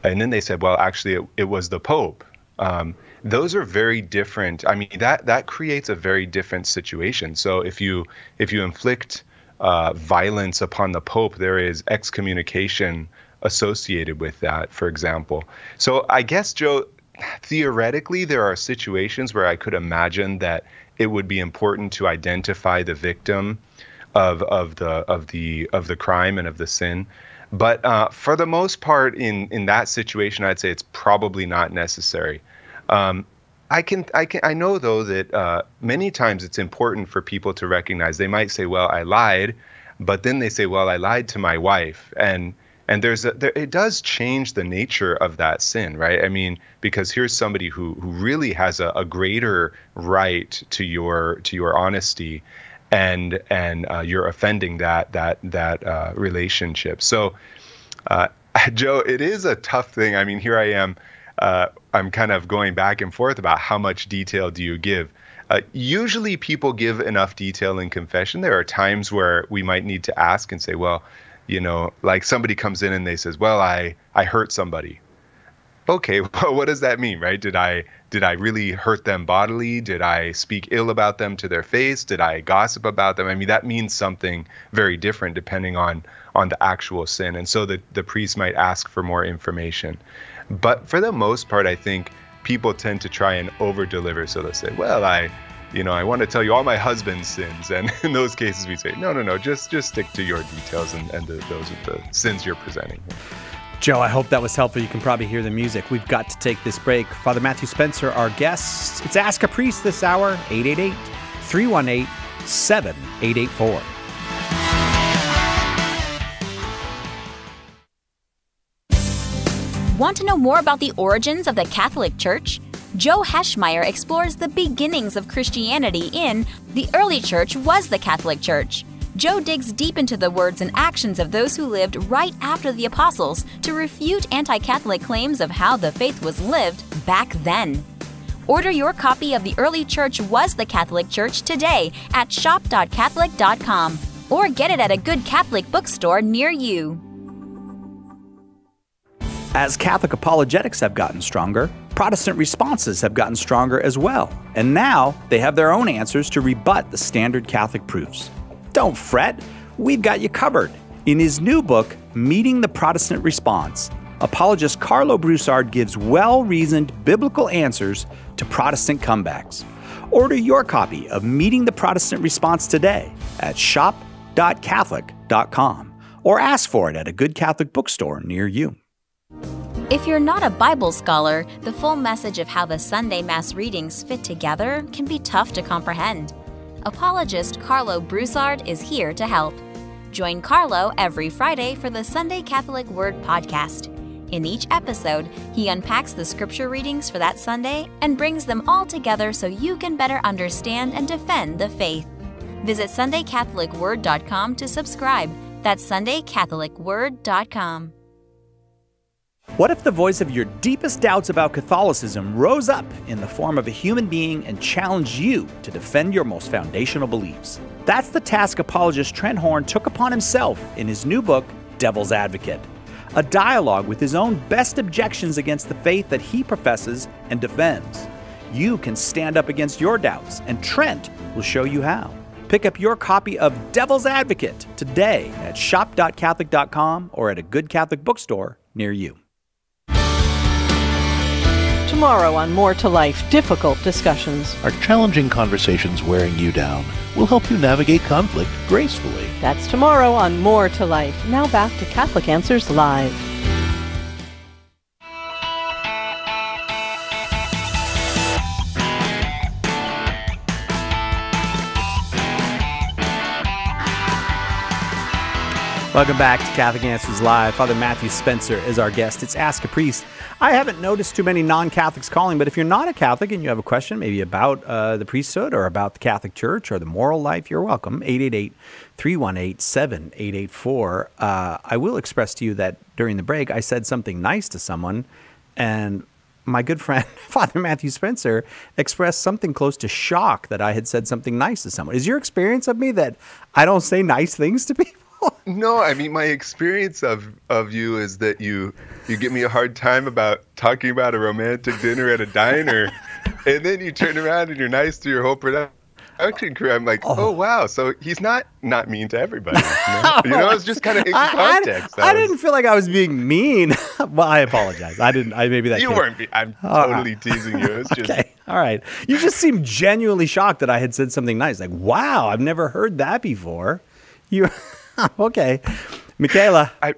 and then they said, "Well, actually, it, it was the Pope." Um, those are very different. I mean, that that creates a very different situation. So if you if you inflict uh, violence upon the Pope, there is excommunication associated with that, for example. So I guess, Joe, theoretically, there are situations where I could imagine that it would be important to identify the victim of of the of the of the crime and of the sin. But uh, for the most part, in in that situation, I'd say it's probably not necessary. Um, I can I can I know though that uh, many times it's important for people to recognize. They might say, "Well, I lied," but then they say, "Well, I lied to my wife," and and there's a there, it does change the nature of that sin, right? I mean, because here's somebody who who really has a, a greater right to your to your honesty, and and uh, you're offending that that that uh, relationship. So, uh, Joe, it is a tough thing. I mean, here I am. uh, I'm kind of going back and forth about how much detail do you give. Uh, usually, people give enough detail in confession. There are times where we might need to ask and say, well, you know, like somebody comes in and they says, well, I I hurt somebody. Okay, well, what does that mean, right? Did I did I really hurt them bodily? Did I speak ill about them to their face? Did I gossip about them? I mean, that means something very different depending on on the actual sin. And so the the priest might ask for more information. But for the most part, I think people tend to try and over deliver. So they'll say, well, I, you know, I want to tell you all my husband's sins. And in those cases, we say, no, no, no, just just stick to your details and, and the, those are the sins you're presenting. Joe, I hope that was helpful. You can probably hear the music. We've got to take this break. Father Matthew Spencer, our guest. It's Ask a Priest this hour, 888 318 7884. Want to know more about the origins of the Catholic Church? Joe Heschmeyer explores the beginnings of Christianity in The Early Church Was the Catholic Church. Joe digs deep into the words and actions of those who lived right after the apostles to refute anti Catholic claims of how the faith was lived back then. Order your copy of The Early Church Was the Catholic Church today at shop.catholic.com or get it at a good Catholic bookstore near you. As Catholic apologetics have gotten stronger, Protestant responses have gotten stronger as well. And now they have their own answers to rebut the standard Catholic proofs. Don't fret, we've got you covered. In his new book, Meeting the Protestant Response, apologist Karlo Broussard gives well reasoned biblical answers to Protestant comebacks. Order your copy of Meeting the Protestant Response today at shop.catholic.com or ask for it at a good Catholic bookstore near you. If you're not a Bible scholar, the full message of how the Sunday Mass readings fit together can be tough to comprehend. Apologist Karlo Broussard is here to help. Join Karlo every Friday for the Sunday Catholic Word podcast. In each episode, he unpacks the scripture readings for that Sunday and brings them all together so you can better understand and defend the faith. Visit SundayCatholicWord.com to subscribe. That's SundayCatholicWord.com. What if the voice of your deepest doubts about Catholicism rose up in the form of a human being and challenged you to defend your most foundational beliefs? That's the task apologist Trent Horn took upon himself in his new book, Devil's Advocate. A dialogue with his own best objections against the faith that he professes and defends. You can stand up against your doubts, and Trent will show you how. Pick up your copy of Devil's Advocate today at shop.catholic.com or at a good Catholic bookstore near you. Tomorrow on More to Life, difficult discussions. Are challenging conversations wearing you down? We'll help you navigate conflict gracefully. That's tomorrow on More to Life. Now back to Catholic Answers Live. Welcome back to Catholic Answers Live. Father Matthew Spencer is our guest. It's Ask a Priest. I haven't noticed too many non Catholics calling, but if you're not a Catholic and you have a question, maybe about uh, the priesthood or about the Catholic Church or the moral life, you're welcome. 888 318 7884. Uh, I will express to you that during the break, I said something nice to someone, and my good friend Father Matthew Spencer expressed something close to shock that I had said something nice to someone. Is your experience of me that I don't say nice things to people? No, I mean my experience of of you is that you you give me a hard time about talking about a romantic dinner at a diner, and then you turn around and you're nice to your whole production crew. I'm like, oh, oh wow, so he's not not mean to everybody. You know, you know it's just kind of in context. I, I, I didn't feel like I was being mean. well, I apologize. I didn't. I maybe that you weren't. Be, I'm uh, totally teasing you. It's just okay. All right. You just seemed genuinely shocked that I had said something nice. Like, wow, I've never heard that before. You. okay, Michaela. I,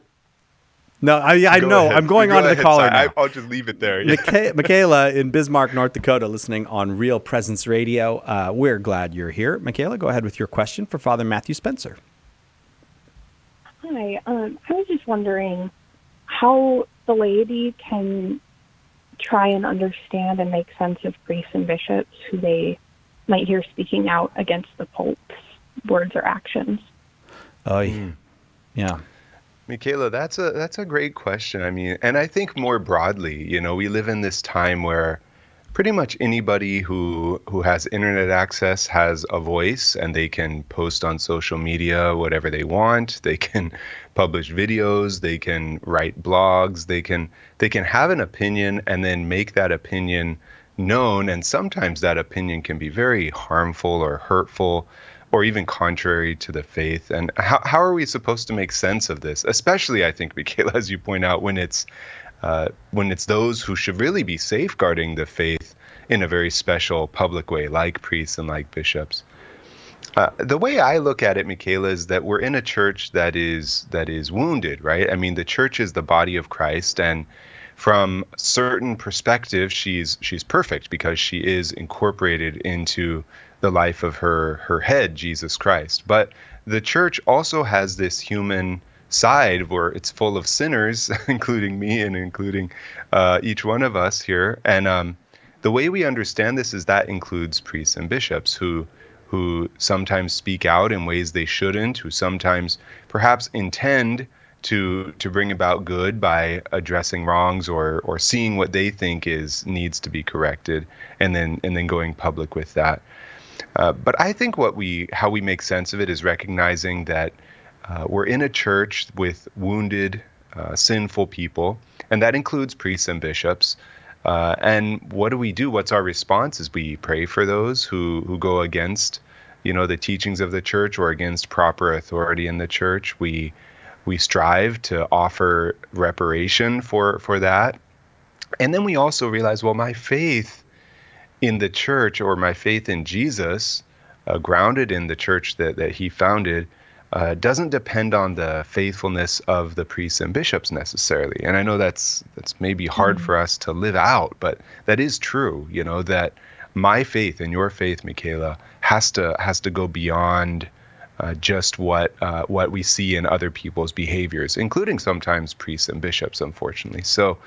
no, I, I know. Ahead. I'm going on to the caller now. I, will just leave it there. Micha- Michaela in Bismarck, North Dakota, listening on Real Presence Radio. Uh, we're glad you're here. Michaela, go ahead with your question for Father Matthew Spencer. Hi. Um, I was just wondering how the laity can try and understand and make sense of priests and bishops who they might hear speaking out against the Pope's words or actions. Oh, mm. yeah. Michaela, that's a that's a great question. I mean, and I think more broadly, you know, we live in this time where pretty much anybody who who has internet access has a voice and they can post on social media whatever they want they can publish videos they can write blogs they can they can have an opinion and then make that opinion known and sometimes that opinion can be very harmful or hurtful or even contrary to the faith and how, how are we supposed to make sense of this especially i think michaela as you point out when it's uh, when it's those who should really be safeguarding the faith in a very special public way, like priests and like bishops. Uh, the way I look at it, Michaela, is that we're in a church that is that is wounded, right? I mean, the church is the body of Christ, and from certain perspective, she's she's perfect because she is incorporated into the life of her her head, Jesus Christ. But the church also has this human side where it's full of sinners, including me and including uh, each one of us here. And um, the way we understand this is that includes priests and bishops who who sometimes speak out in ways they shouldn't, who sometimes perhaps intend to to bring about good by addressing wrongs or or seeing what they think is needs to be corrected and then and then going public with that. Uh, but I think what we how we make sense of it is recognizing that uh, we're in a church with wounded, uh, sinful people, and that includes priests and bishops. Uh, and what do we do? What's our response? Is we pray for those who who go against, you know, the teachings of the church or against proper authority in the church. We we strive to offer reparation for for that, and then we also realize, well, my faith in the church or my faith in Jesus, uh, grounded in the church that that He founded, uh, doesn't depend on the faithfulness of the priests and bishops necessarily. And I know that's that's maybe hard mm-hmm. for us to live out, but that is true. You know that my faith and your faith, Michaela, has to has to go beyond uh, just what uh, what we see in other people's behaviors, including sometimes priests and bishops, unfortunately. So.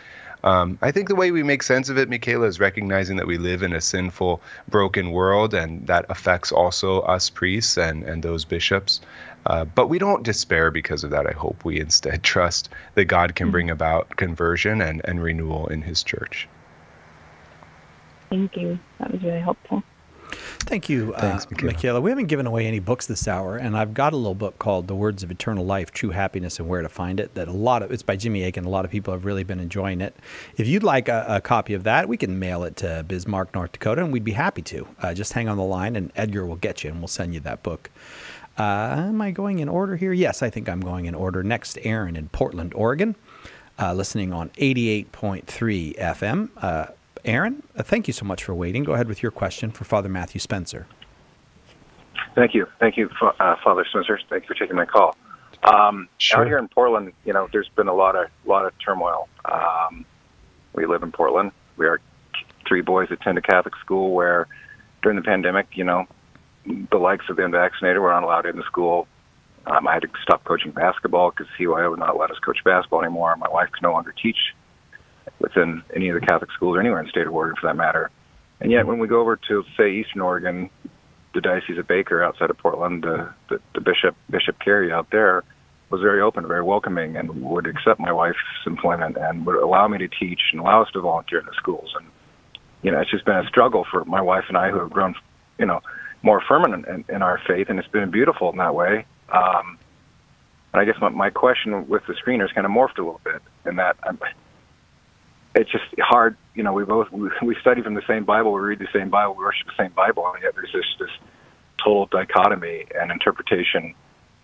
Um, I think the way we make sense of it, Michaela, is recognizing that we live in a sinful, broken world, and that affects also us priests and, and those bishops. Uh, but we don't despair because of that. I hope we instead trust that God can bring about conversion and, and renewal in His church. Thank you. That was really helpful. Thank you, Thanks, uh, Michaela. Michaela. We haven't given away any books this hour, and I've got a little book called "The Words of Eternal Life: True Happiness and Where to Find It." That a lot of it's by Jimmy Akin. A lot of people have really been enjoying it. If you'd like a, a copy of that, we can mail it to Bismarck, North Dakota, and we'd be happy to. Uh, just hang on the line, and Edgar will get you, and we'll send you that book. Uh, am I going in order here? Yes, I think I'm going in order. Next, Aaron in Portland, Oregon, uh, listening on 88.3 FM. Aaron, uh, thank you so much for waiting. Go ahead with your question for Father Matthew Spencer. Thank you. Thank you, uh, Father Spencer. Thank you for taking my call. Um, sure. Out here in Portland, you know, there's been a lot of lot of turmoil. Um, we live in Portland. We are three boys attend a Catholic school where during the pandemic, you know, the likes of the unvaccinated were not allowed in the school. Um, I had to stop coaching basketball because CYO would not let us coach basketball anymore. My wife could no longer teach within any of the Catholic schools or anywhere in the state of Oregon for that matter. And yet, when we go over to say Eastern Oregon, the Diocese of Baker outside of Portland, the, the, the Bishop Bishop Cary out there was very open, very welcoming, and would accept my wife's employment and would allow me to teach and allow us to volunteer in the schools. And you know, it's just been a struggle for my wife and I who have grown, you know, more firm in, in, our faith, and it's been beautiful in that way. Um, and I guess my, my question with the screeners kind of morphed a little bit in that I'm, it's just hard. You know, we both we, we study from the same Bible, we read the same Bible, we worship the same Bible, and yet there's this this total dichotomy and interpretation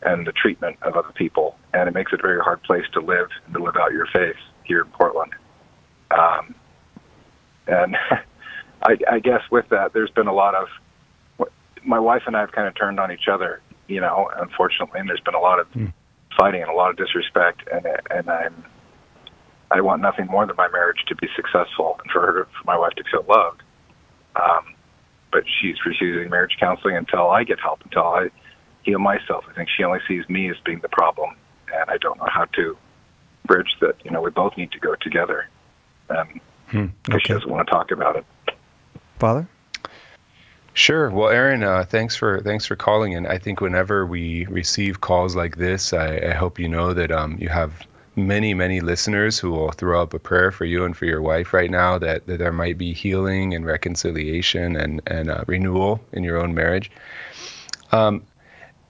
and the treatment of other people, and it makes it a very hard place to live and to live out your faith here in Portland. Um, and I, I guess with that, there's been a lot of my wife and I have kind of turned on each other, you know, unfortunately, and there's been a lot of mm. fighting and a lot of disrespect, and and I'm I want nothing more than my marriage to be successful and for her, for my wife to feel loved. Um, but she's refusing marriage counseling until I get help, until I heal myself. I think she only sees me as being the problem, and I don't know how to bridge that. You know, we both need to go together. Um, hmm. okay. She doesn't want to talk about it. Father. Sure. Well, Aaron, uh, thanks for thanks for calling. And I think whenever we receive calls like this, I, I hope you know that um, you have many many listeners who will throw up a prayer for you and for your wife right now that, that there might be healing and reconciliation and and uh, renewal in your own marriage. Um,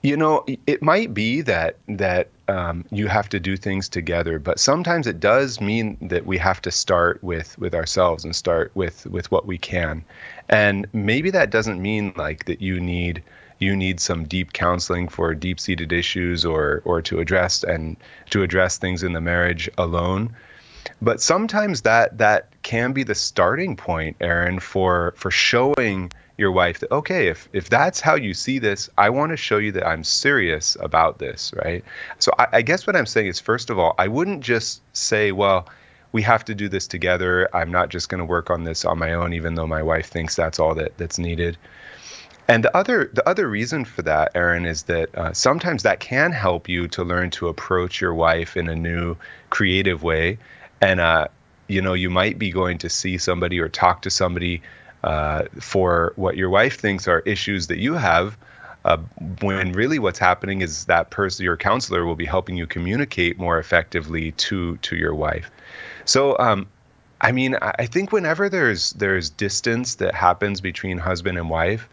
you know, it might be that that um, you have to do things together, but sometimes it does mean that we have to start with with ourselves and start with with what we can, and maybe that doesn't mean like that you need you need some deep counseling for deep-seated issues or or to address and to address things in the marriage alone. But sometimes that that can be the starting point aaron for for showing your wife that okay if if that's how you see this i want to show you that i'm serious about this right? So I, I guess what i'm saying is first of all i wouldn't just say well we have to do this together. I'm not just going to work on this on my own even though my wife thinks that's all that that's needed and the other the other reason for that, Aaron, is that uh, sometimes that can help you to learn to approach your wife in a new, creative way. And uh, you know, you might be going to see somebody or talk to somebody uh, for what your wife thinks are issues that you have. Uh, when really what's happening is that person, your counselor, will be helping you communicate more effectively to to your wife. So um, I mean, I think whenever there's there's distance that happens between husband and wife,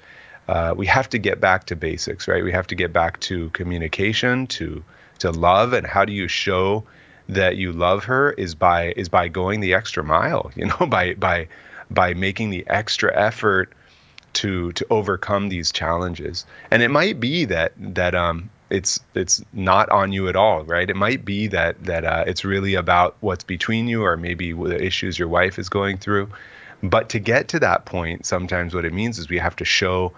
uh, we have to get back to basics, right? We have to get back to communication, to to love, and how do you show that you love her is by is by going the extra mile, you know, by by by making the extra effort to to overcome these challenges. And it might be that that um it's it's not on you at all, right? It might be that that uh, it's really about what's between you, or maybe the issues your wife is going through. But to get to that point, sometimes what it means is we have to show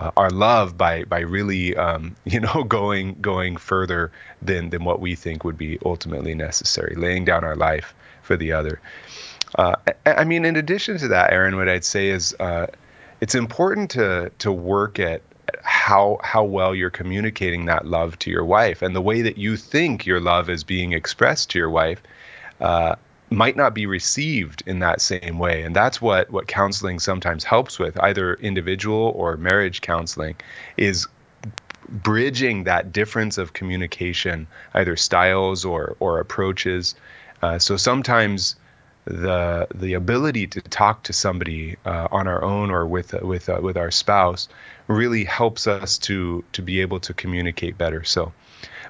uh, our love by by really um, you know going going further than than what we think would be ultimately necessary, laying down our life for the other. Uh, I, mean, in addition to that, Aaron, what I'd say is uh, it's important to to work at how how well you're communicating that love to your wife and the way that you think your love is being expressed to your wife. Uh, might not be received in that same way. And that's what what counseling sometimes helps with either individual or marriage counseling is bridging that difference of communication either styles or or approaches. Uh, so sometimes the the ability to talk to somebody uh, on our own or with uh, with uh, with our spouse really helps us to to be able to communicate better. So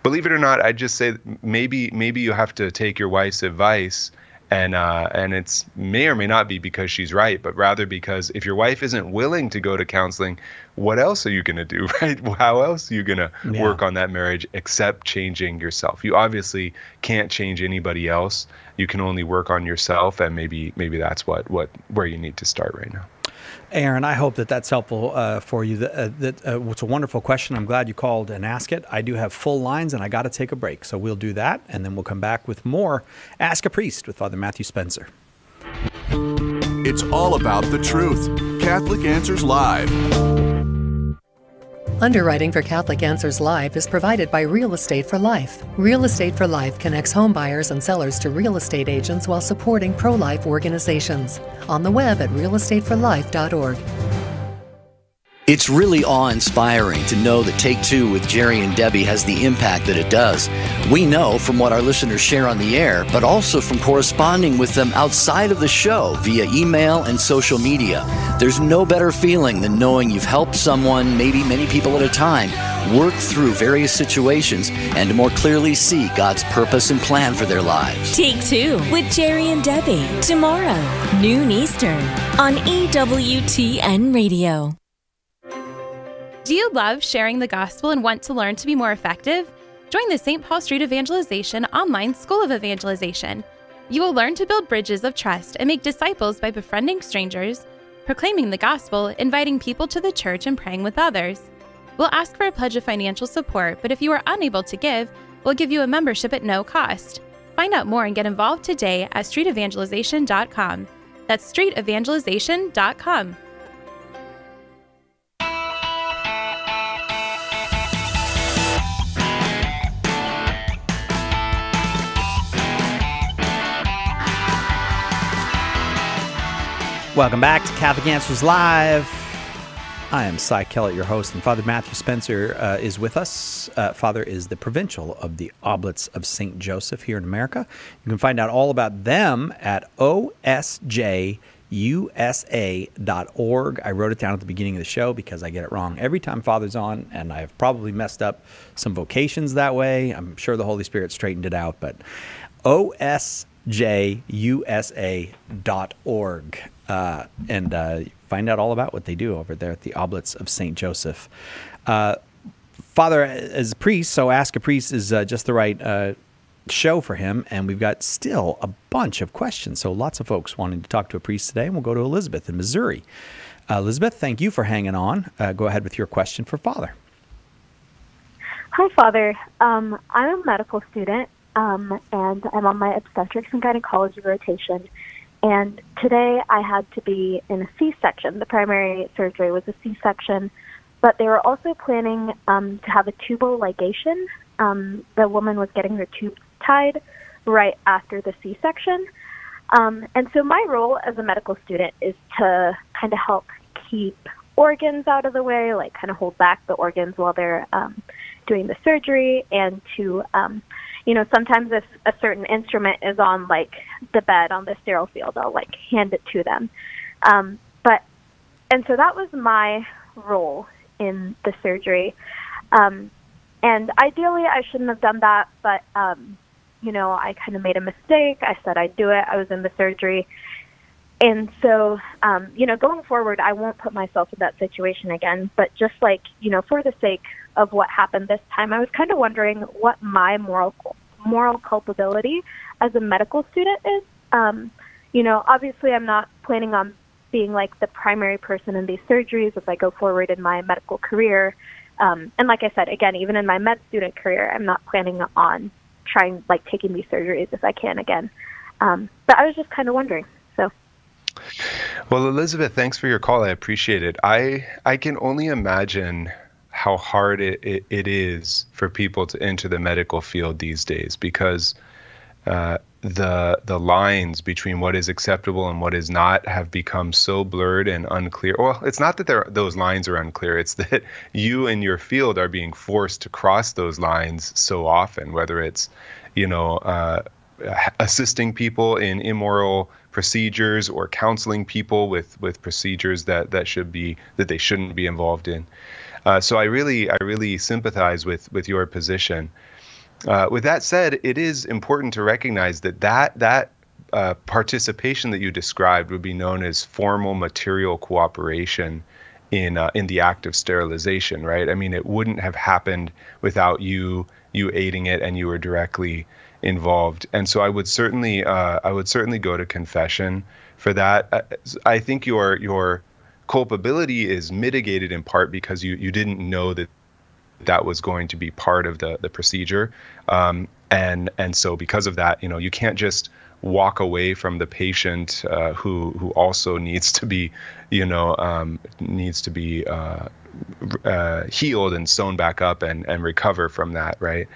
believe it or not i just say maybe maybe you have to take your wife's advice and uh, and it's may or may not be because she's right, but rather because if your wife isn't willing to go to counseling, what else are you going to do, right? How else are you going to yeah. work on that marriage except changing yourself? You obviously can't change anybody else. You can only work on yourself, and maybe maybe that's what what where you need to start right now. Aaron, I hope that that's helpful uh, for you. That, uh, that uh, it's a wonderful question. I'm glad you called and asked it. I do have full lines, and I got to take a break, so we'll do that, and then we'll come back with more. Ask a priest with Father Matthew Spencer. It's all about the truth. Catholic Answers Live. Underwriting for Catholic Answers Live is provided by Real Estate for Life. Real Estate for Life connects home buyers and sellers to real estate agents while supporting pro life organizations. On the web at realestateforlife.org. It's really awe inspiring to know that Take Two with Jerry and Debbie has the impact that it does. We know from what our listeners share on the air, but also from corresponding with them outside of the show via email and social media. There's no better feeling than knowing you've helped someone, maybe many people at a time, work through various situations and to more clearly see God's purpose and plan for their lives. Take Two with Jerry and Debbie tomorrow, noon Eastern, on EWTN Radio. Do you love sharing the gospel and want to learn to be more effective? Join the St. Paul Street Evangelization online School of Evangelization. You will learn to build bridges of trust and make disciples by befriending strangers, proclaiming the gospel, inviting people to the church, and praying with others. We'll ask for a pledge of financial support, but if you are unable to give, we'll give you a membership at no cost. Find out more and get involved today at streetevangelization.com. That's streetevangelization.com. Welcome back to Catholic Answers Live. I am Cy Kellett, your host, and Father Matthew Spencer uh, is with us. Uh, Father is the provincial of the Oblates of St. Joseph here in America. You can find out all about them at osjusa.org. I wrote it down at the beginning of the show because I get it wrong every time Father's on, and I've probably messed up some vocations that way. I'm sure the Holy Spirit straightened it out, but osjusa.org. Uh, and uh, find out all about what they do over there at the Oblates of St. Joseph. Uh, Father, is a priest, so Ask a Priest is uh, just the right uh, show for him. And we've got still a bunch of questions. So lots of folks wanting to talk to a priest today. And we'll go to Elizabeth in Missouri. Uh, Elizabeth, thank you for hanging on. go ahead with your question for Father. Hi, Father. Um, I'm a medical student, um, and I'm on my obstetrics and gynecology rotation. And today I had to be in a C section. The primary surgery was a C section, but they were also planning um, to have a tubal ligation. Um, the woman was getting her tubes tied right after the C section. Um, and so my role as a medical student is to kind of help keep organs out of the way, like kind of hold back the organs while they're um, doing the surgery, and to um, you know, sometimes if a certain instrument is on like the bed on the sterile field, I'll like hand it to them. Um, but and so that was my role in the surgery. Um, and ideally, I shouldn't have done that, but um, you know, I kind of made a mistake. I said I'd do it. I was in the surgery, and so um, you know, going forward, I won't put myself in that situation again. But just like you know, for the sake of what happened this time. I was kind of wondering what my moral moral culpability as a medical student is. Um, you know, obviously, I'm not planning on being like the primary person in these surgeries as I go forward in my medical career. Um, and like I said, again, even in my med student career, I'm not planning on trying like taking these surgeries if I can again. Um, but I was just kind of wondering. So. Well, Elizabeth, thanks for your call. I appreciate it. I I can only imagine how hard it, it, it is for people to enter the medical field these days because uh, the the lines between what is acceptable and what is not have become so blurred and unclear. Well, it's not that those lines are unclear; it's that you and your field are being forced to cross those lines so often. Whether it's, you know, uh, assisting people in immoral procedures or counseling people with with procedures that that should be that they shouldn't be involved in. Uh, so I really, I really sympathize with with your position. Uh, with that said, it is important to recognize that that that uh, participation that you described would be known as formal material cooperation in uh, in the act of sterilization, right? I mean, it wouldn't have happened without you you aiding it and you were directly involved. And so I would certainly uh, I would certainly go to confession for that. Uh, I think your your culpability is mitigated in part because you you didn't know that that was going to be part of the the procedure, um, and and so because of that, you know, you can't just walk away from the patient uh, who who also needs to be, you know, um, needs to be uh, uh, healed and sewn back up and and recover from that, right?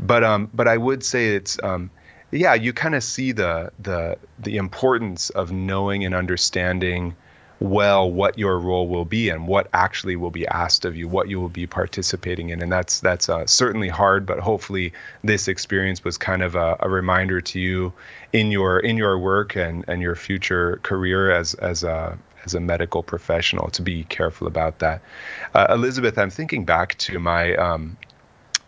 But um, but I would say it's um, yeah, you kind of see the the the importance of knowing and understanding well what your role will be and what actually will be asked of you, what you will be participating in, and that's that's uh, certainly hard. But hopefully, this experience was kind of a, a, reminder to you in your in your work and and your future career as as a as a medical professional to be careful about that. Uh, Elizabeth, I'm thinking back to my um,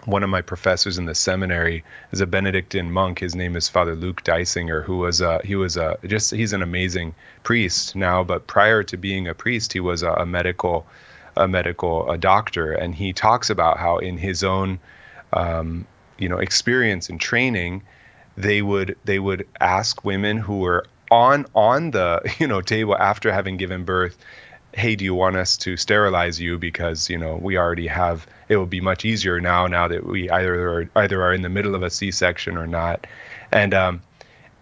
one of my professors in the seminary is a Benedictine monk. His name is Father Luke Dysinger, who was a, he was a, just he's an amazing priest now, but prior to being a priest, he was a, a medical a medical a doctor, and he talks about how in his own um, you know experience and training, they would they would ask women who were on on the you know table after having given birth hey, do you want us to sterilize you because you know we already have. It will be much easier now now that we either are either are in the middle of a C-section or not, and um,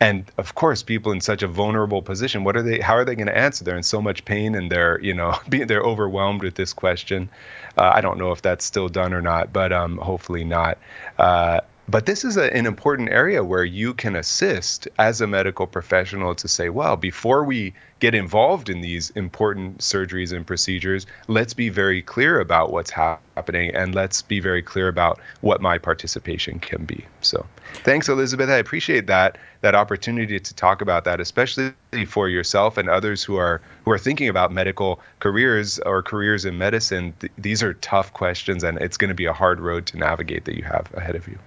and of course people in such a vulnerable position. What are they? How are they going to answer? They're in so much pain and they're you know being they're overwhelmed with this question. Uh, I don't know if that's still done or not, but um, hopefully not. Uh, but this is a, an important area where you can assist as a medical professional to say, well, before we get involved in these important surgeries and procedures, let's be very clear about what's happening and let's be very clear about what my participation can be. So, thanks, Elizabeth. I appreciate that that opportunity to talk about that, especially for yourself and others who are who are thinking about medical careers or careers in medicine. Th- these are tough questions, and it's going to be a hard road to navigate that you have ahead of you.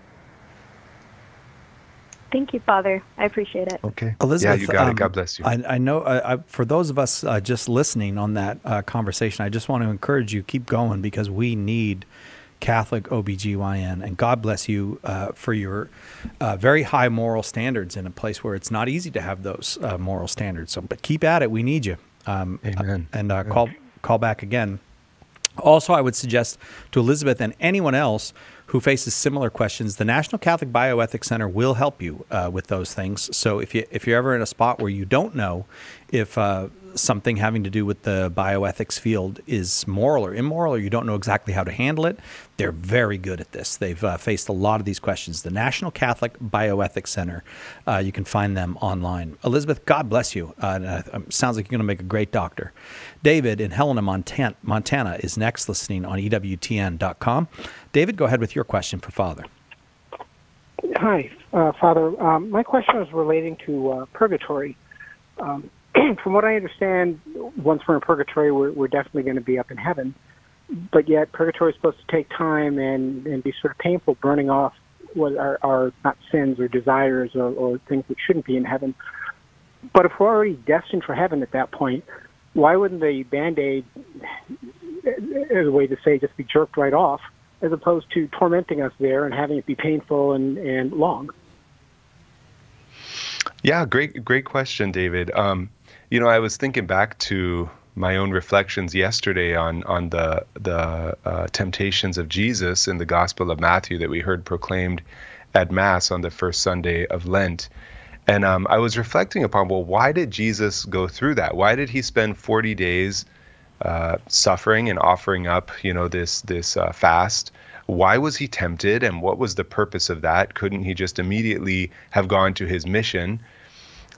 Thank you, Father. I appreciate it. Okay. Elizabeth, yeah, you got um, it. God bless you. I, I know uh, I, for those of us uh, just listening on that uh, conversation, I just want to encourage you keep going because we need Catholic OBGYN. And God bless you uh, for your uh, very high moral standards in a place where it's not easy to have those uh, moral standards. So, but keep at it. We need you. Um, Amen. and call call back again. Also, I would suggest to Elizabeth and anyone else who faces similar questions, the National Catholic Bioethics Center will help you uh, with those things. So if you if you're ever in a spot where you don't know if uh, something having to do with the bioethics field is moral or immoral, or you don't know exactly how to handle it, they're very good at this. They've uh, faced a lot of these questions. The National Catholic Bioethics Center, uh, you can find them online. Elizabeth, God bless you. Uh, sounds like you're going to make a great doctor. David in Helena, Montana, Montana is next listening on EWTN.com. David, go ahead with your question for Father. Hi, uh, Father. Um, my question is relating to uh, purgatory. Um, from what I understand, once we're in purgatory, we're, we're definitely going to be up in heaven. But yet, purgatory is supposed to take time and, and be sort of painful, burning off what are, are not sins or desires or, or things that shouldn't be in heaven. But if we're already destined for heaven at that point, why wouldn't the band aid, as a way to say, just be jerked right off, as opposed to tormenting us there and having it be painful and, and long? Yeah, great, great question, David. Um, you know, I was thinking back to my own reflections yesterday on on the the uh, temptations of Jesus in the Gospel of Matthew that we heard proclaimed at Mass on the first Sunday of Lent. And um, I was reflecting upon, well, why did Jesus go through that? Why did he spend 40 days uh, suffering and offering up, you know, this this uh, fast? Why was he tempted, and what was the purpose of that? Couldn't he just immediately have gone to his mission?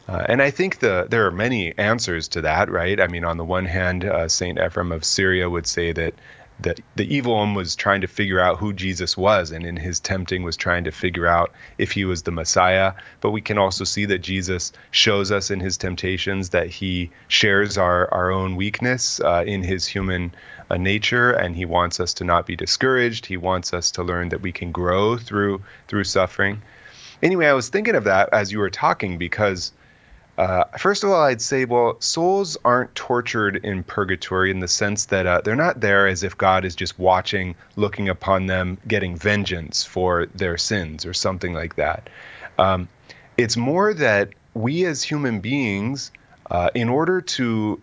Uh, and I think the there are many answers to that, right? I mean, on the one hand, uh, Saint Ephrem of Syria would say that that the evil one was trying to figure out who Jesus was, and in his tempting was trying to figure out if he was the Messiah. But we can also see that Jesus shows us in his temptations that he shares our our own weakness uh, in his human uh, nature, and he wants us to not be discouraged. He wants us to learn that we can grow through through suffering. Anyway, I was thinking of that as you were talking because uh, first of all, I'd say, well, souls aren't tortured in purgatory in the sense that uh, they're not there as if God is just watching, looking upon them, getting vengeance for their sins or something like that. Um, it's more that we as human beings, uh, in order to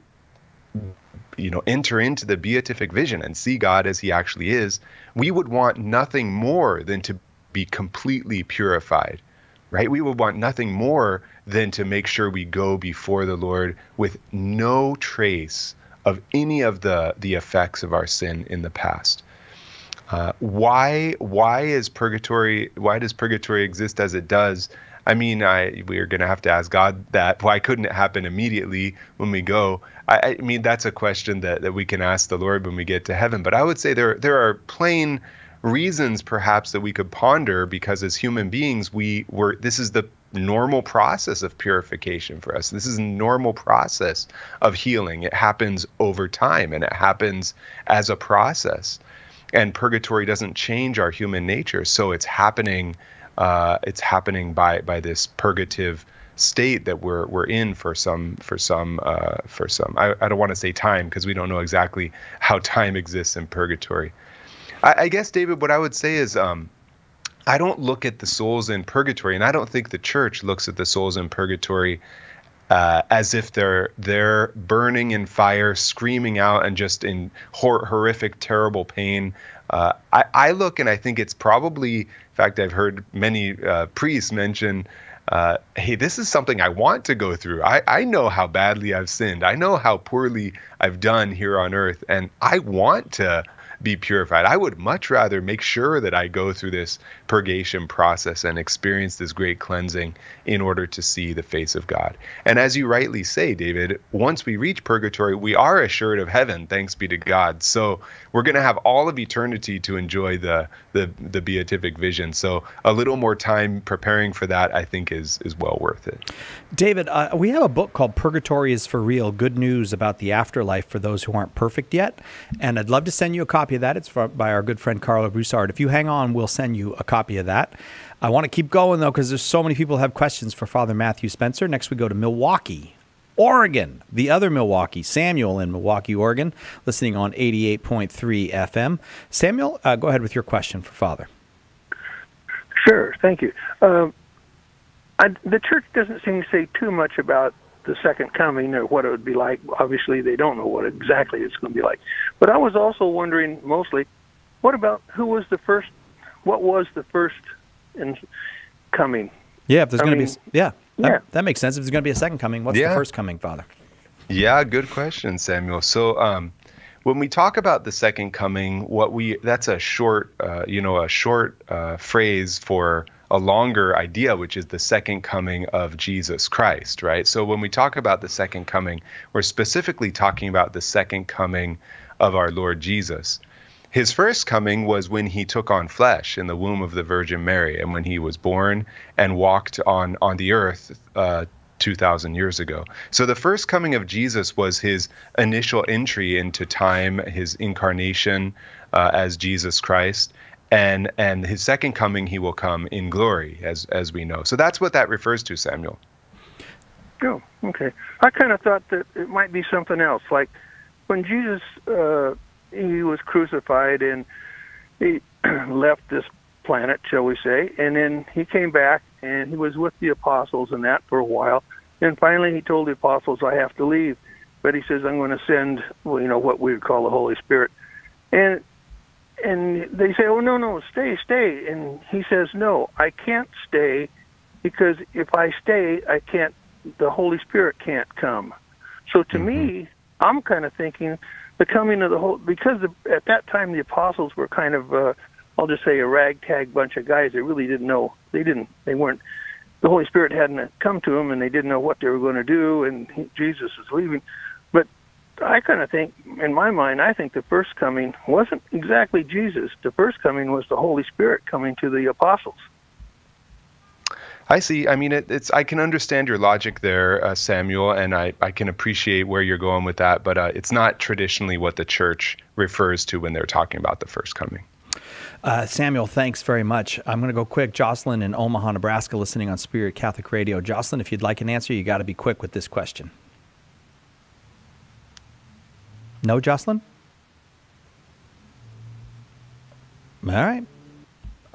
you know enter into the beatific vision and see God as he actually is, we would want nothing more than to be completely purified right? We would want nothing more than to make sure we go before the Lord with no trace of any of the the effects of our sin in the past. Uh, why why is purgatory why does purgatory exist as it does? I mean, I we're gonna have to ask God that. Why couldn't it happen immediately when we go? I, I mean, that's a question that, that we can ask the Lord when we get to heaven. But I would say there there are plain reasons perhaps that we could ponder because as human beings we were this is the normal process of purification for us. This is a normal process of healing. It happens over time and it happens as a process. And purgatory doesn't change our human nature so it's happening uh, it's happening by by this purgative state that we're we're in for some for some uh, for some I, I don't want to say time because we don't know exactly how time exists in purgatory I, I guess, David, what I would say is, um, I don't look at the souls in purgatory, and I don't think the church looks at the souls in purgatory uh, as if they're they're burning in fire, screaming out, and just in hor- horrific, terrible pain. Uh, I, I, look and I think it's probably, in fact, I've heard many uh, priests mention, uh, hey, this is something I want to go through. I, I know how badly I've sinned. I know how poorly I've done here on earth, and I want to be purified. I would much rather make sure that I go through this purgation process and experience this great cleansing in order to see the face of God. And as you rightly say, David, once we reach purgatory, we are assured of heaven, thanks be to God. So we're going to have all of eternity to enjoy the the the beatific vision. So a little more time preparing for that, I think, is is well worth it. David, uh, we have a book called Purgatory is for Real Good News about the afterlife for those who aren't perfect yet. And I'd love to send you a copy of that. It's for, by our good friend Karlo Broussard. If you hang on, we'll send you a copy of that. I want to keep going, though, because there's so many people have questions for Father Matthew Spencer. Next, we go to Milwaukie. Oregon, the other Milwaukee, Samuel in Milwaukie, Oregon, listening on 88.3 FM. Samuel, uh, go ahead with your question for Father. Sure, thank you. Um, I, the church doesn't seem to say too much about the second coming or what it would be like. Obviously, they don't know what exactly it's going to be like. But I was also wondering mostly, what about who was the first? What was the first in coming? Yeah, if there's going to be, yeah, that, yeah. that makes sense. If there's going to be a second coming, what's Yeah. the first coming, Father? Yeah, good question, Samuel. So, um, when we talk about the second coming, what we that's a short, uh, you know, a short uh, phrase for a longer idea, which is the second coming of Jesus Christ, right? So, when we talk about the second coming, we're specifically talking about the second coming of our Lord Jesus. His first coming was when he took on flesh in the womb of the Virgin Mary, and when he was born and walked on on the earth uh, 2,000 years ago. So the first coming of Jesus was his initial entry into time, his incarnation uh, as Jesus Christ. And, and his second coming, he will come in glory, as, as we know. So that's what that refers to, Samuel. Oh, okay. I kind of thought that it might be something else. Like when Jesus uh, he was crucified and he left this planet, shall we say, and then he came back and he was with the apostles and that for a while. And finally, he told the apostles, "I have to leave," but he says, "I'm going to send, well, you know, what we would call the Holy Spirit." And and they say, "Oh no, no, stay, stay." And he says, "No, I can't stay because if I stay, I can't. The Holy Spirit can't come." So to me, I'm kind of thinking the coming of the whole because the, at that time the apostles were kind of uh, I'll just say a ragtag bunch of guys that really didn't know they didn't they weren't the Holy Spirit hadn't come to them and they didn't know what they were going to do and he, Jesus was leaving I kind of think in my mind I think the first coming wasn't exactly Jesus the first coming was the Holy Spirit coming to the apostles I see. I mean, it, it's. I can understand your logic there, uh, Samuel, and I, I can appreciate where you're going with that. But uh, it's not traditionally what the church refers to when they're talking about the first coming. Uh, Samuel, thanks very much. I'm going to go quick. Jocelyn in Omaha, Nebraska, listening on Spirit Catholic Radio. Jocelyn, if you'd like an answer, you got to be quick with this question. No, Jocelyn? All right.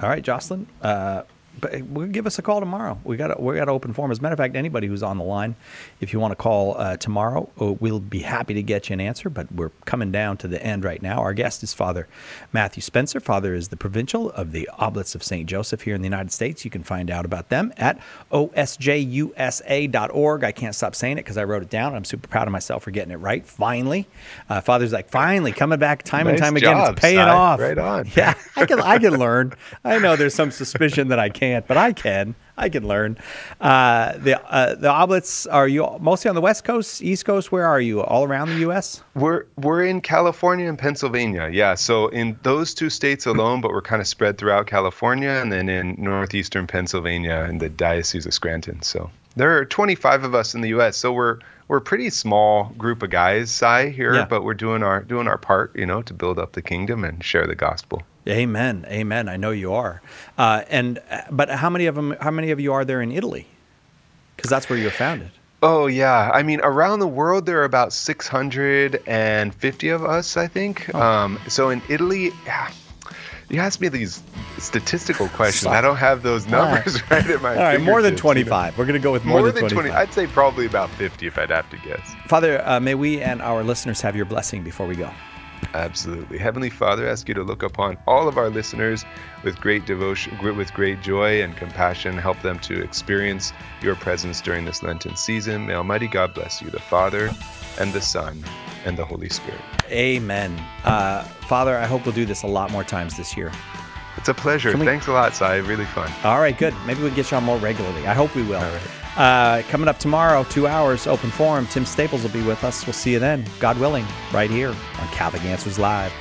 All right, Jocelyn. Uh, but we'll give us a call tomorrow. We got we got an open forum. As a matter of fact, anybody who's on the line, if you want to call uh, tomorrow, uh, we'll be happy to get you an answer. But we're coming down to the end right now. Our guest is Father Matthew Spencer. Father is the provincial of the Oblates of St. Joseph here in the United States. You can find out about them at osjusa.org. I can't stop saying it because I wrote it down. I'm super proud of myself for getting it right. Finally, uh, Father's like finally coming back time and Nice time again. it's paying Cy. off. Right on. Yeah, I can I can learn. I know there's some suspicion that I can't, but I can. I can learn. Uh, the uh, the oblates are you mostly on the west coast, east coast? Where are you? All around the U.S. We're we're in California and Pennsylvania. Yeah, so in those two states alone, but we're kind of spread throughout California and then in northeastern Pennsylvania and the Diocese of Scranton. So there are 25 of us in the U.S. So we're we're a pretty small group of guys, Cy, here, Yeah. but we're doing our doing our part, you know, to build up the kingdom and share the gospel. Amen. Amen. I know you are. Uh, and uh, but how many of them? How many of you are there in Italy? Because that's where you were founded. Oh yeah, I mean around the world there are about 650 of us, I think. Um, so in Italy, yeah, you ask me these statistical questions. I don't have those numbers right, at my. All right, more than fingertips, you know. 25. We're going to go with more, More, than, than 25. 20. I'd say probably about 50 if I'd have to guess. Father, uh, may we and our listeners have your blessing before we go. Absolutely. Heavenly Father, I ask you to look upon all of our listeners with great devotion, with great joy and compassion. Help them to experience your presence during this Lenten season. May Almighty God bless you, the Father, and the Son, and the Holy Spirit. Amen. Uh, Father, I hope we'll do this a lot more times this year. It's a pleasure. We- Thanks a lot, Cy. Really fun. All right, good. Maybe we can get you on more regularly. I hope we will. Uh, coming up tomorrow, two hours, open forum. Tim Staples will be with us. We'll see you then, God willing, right here on Catholic Answers Live.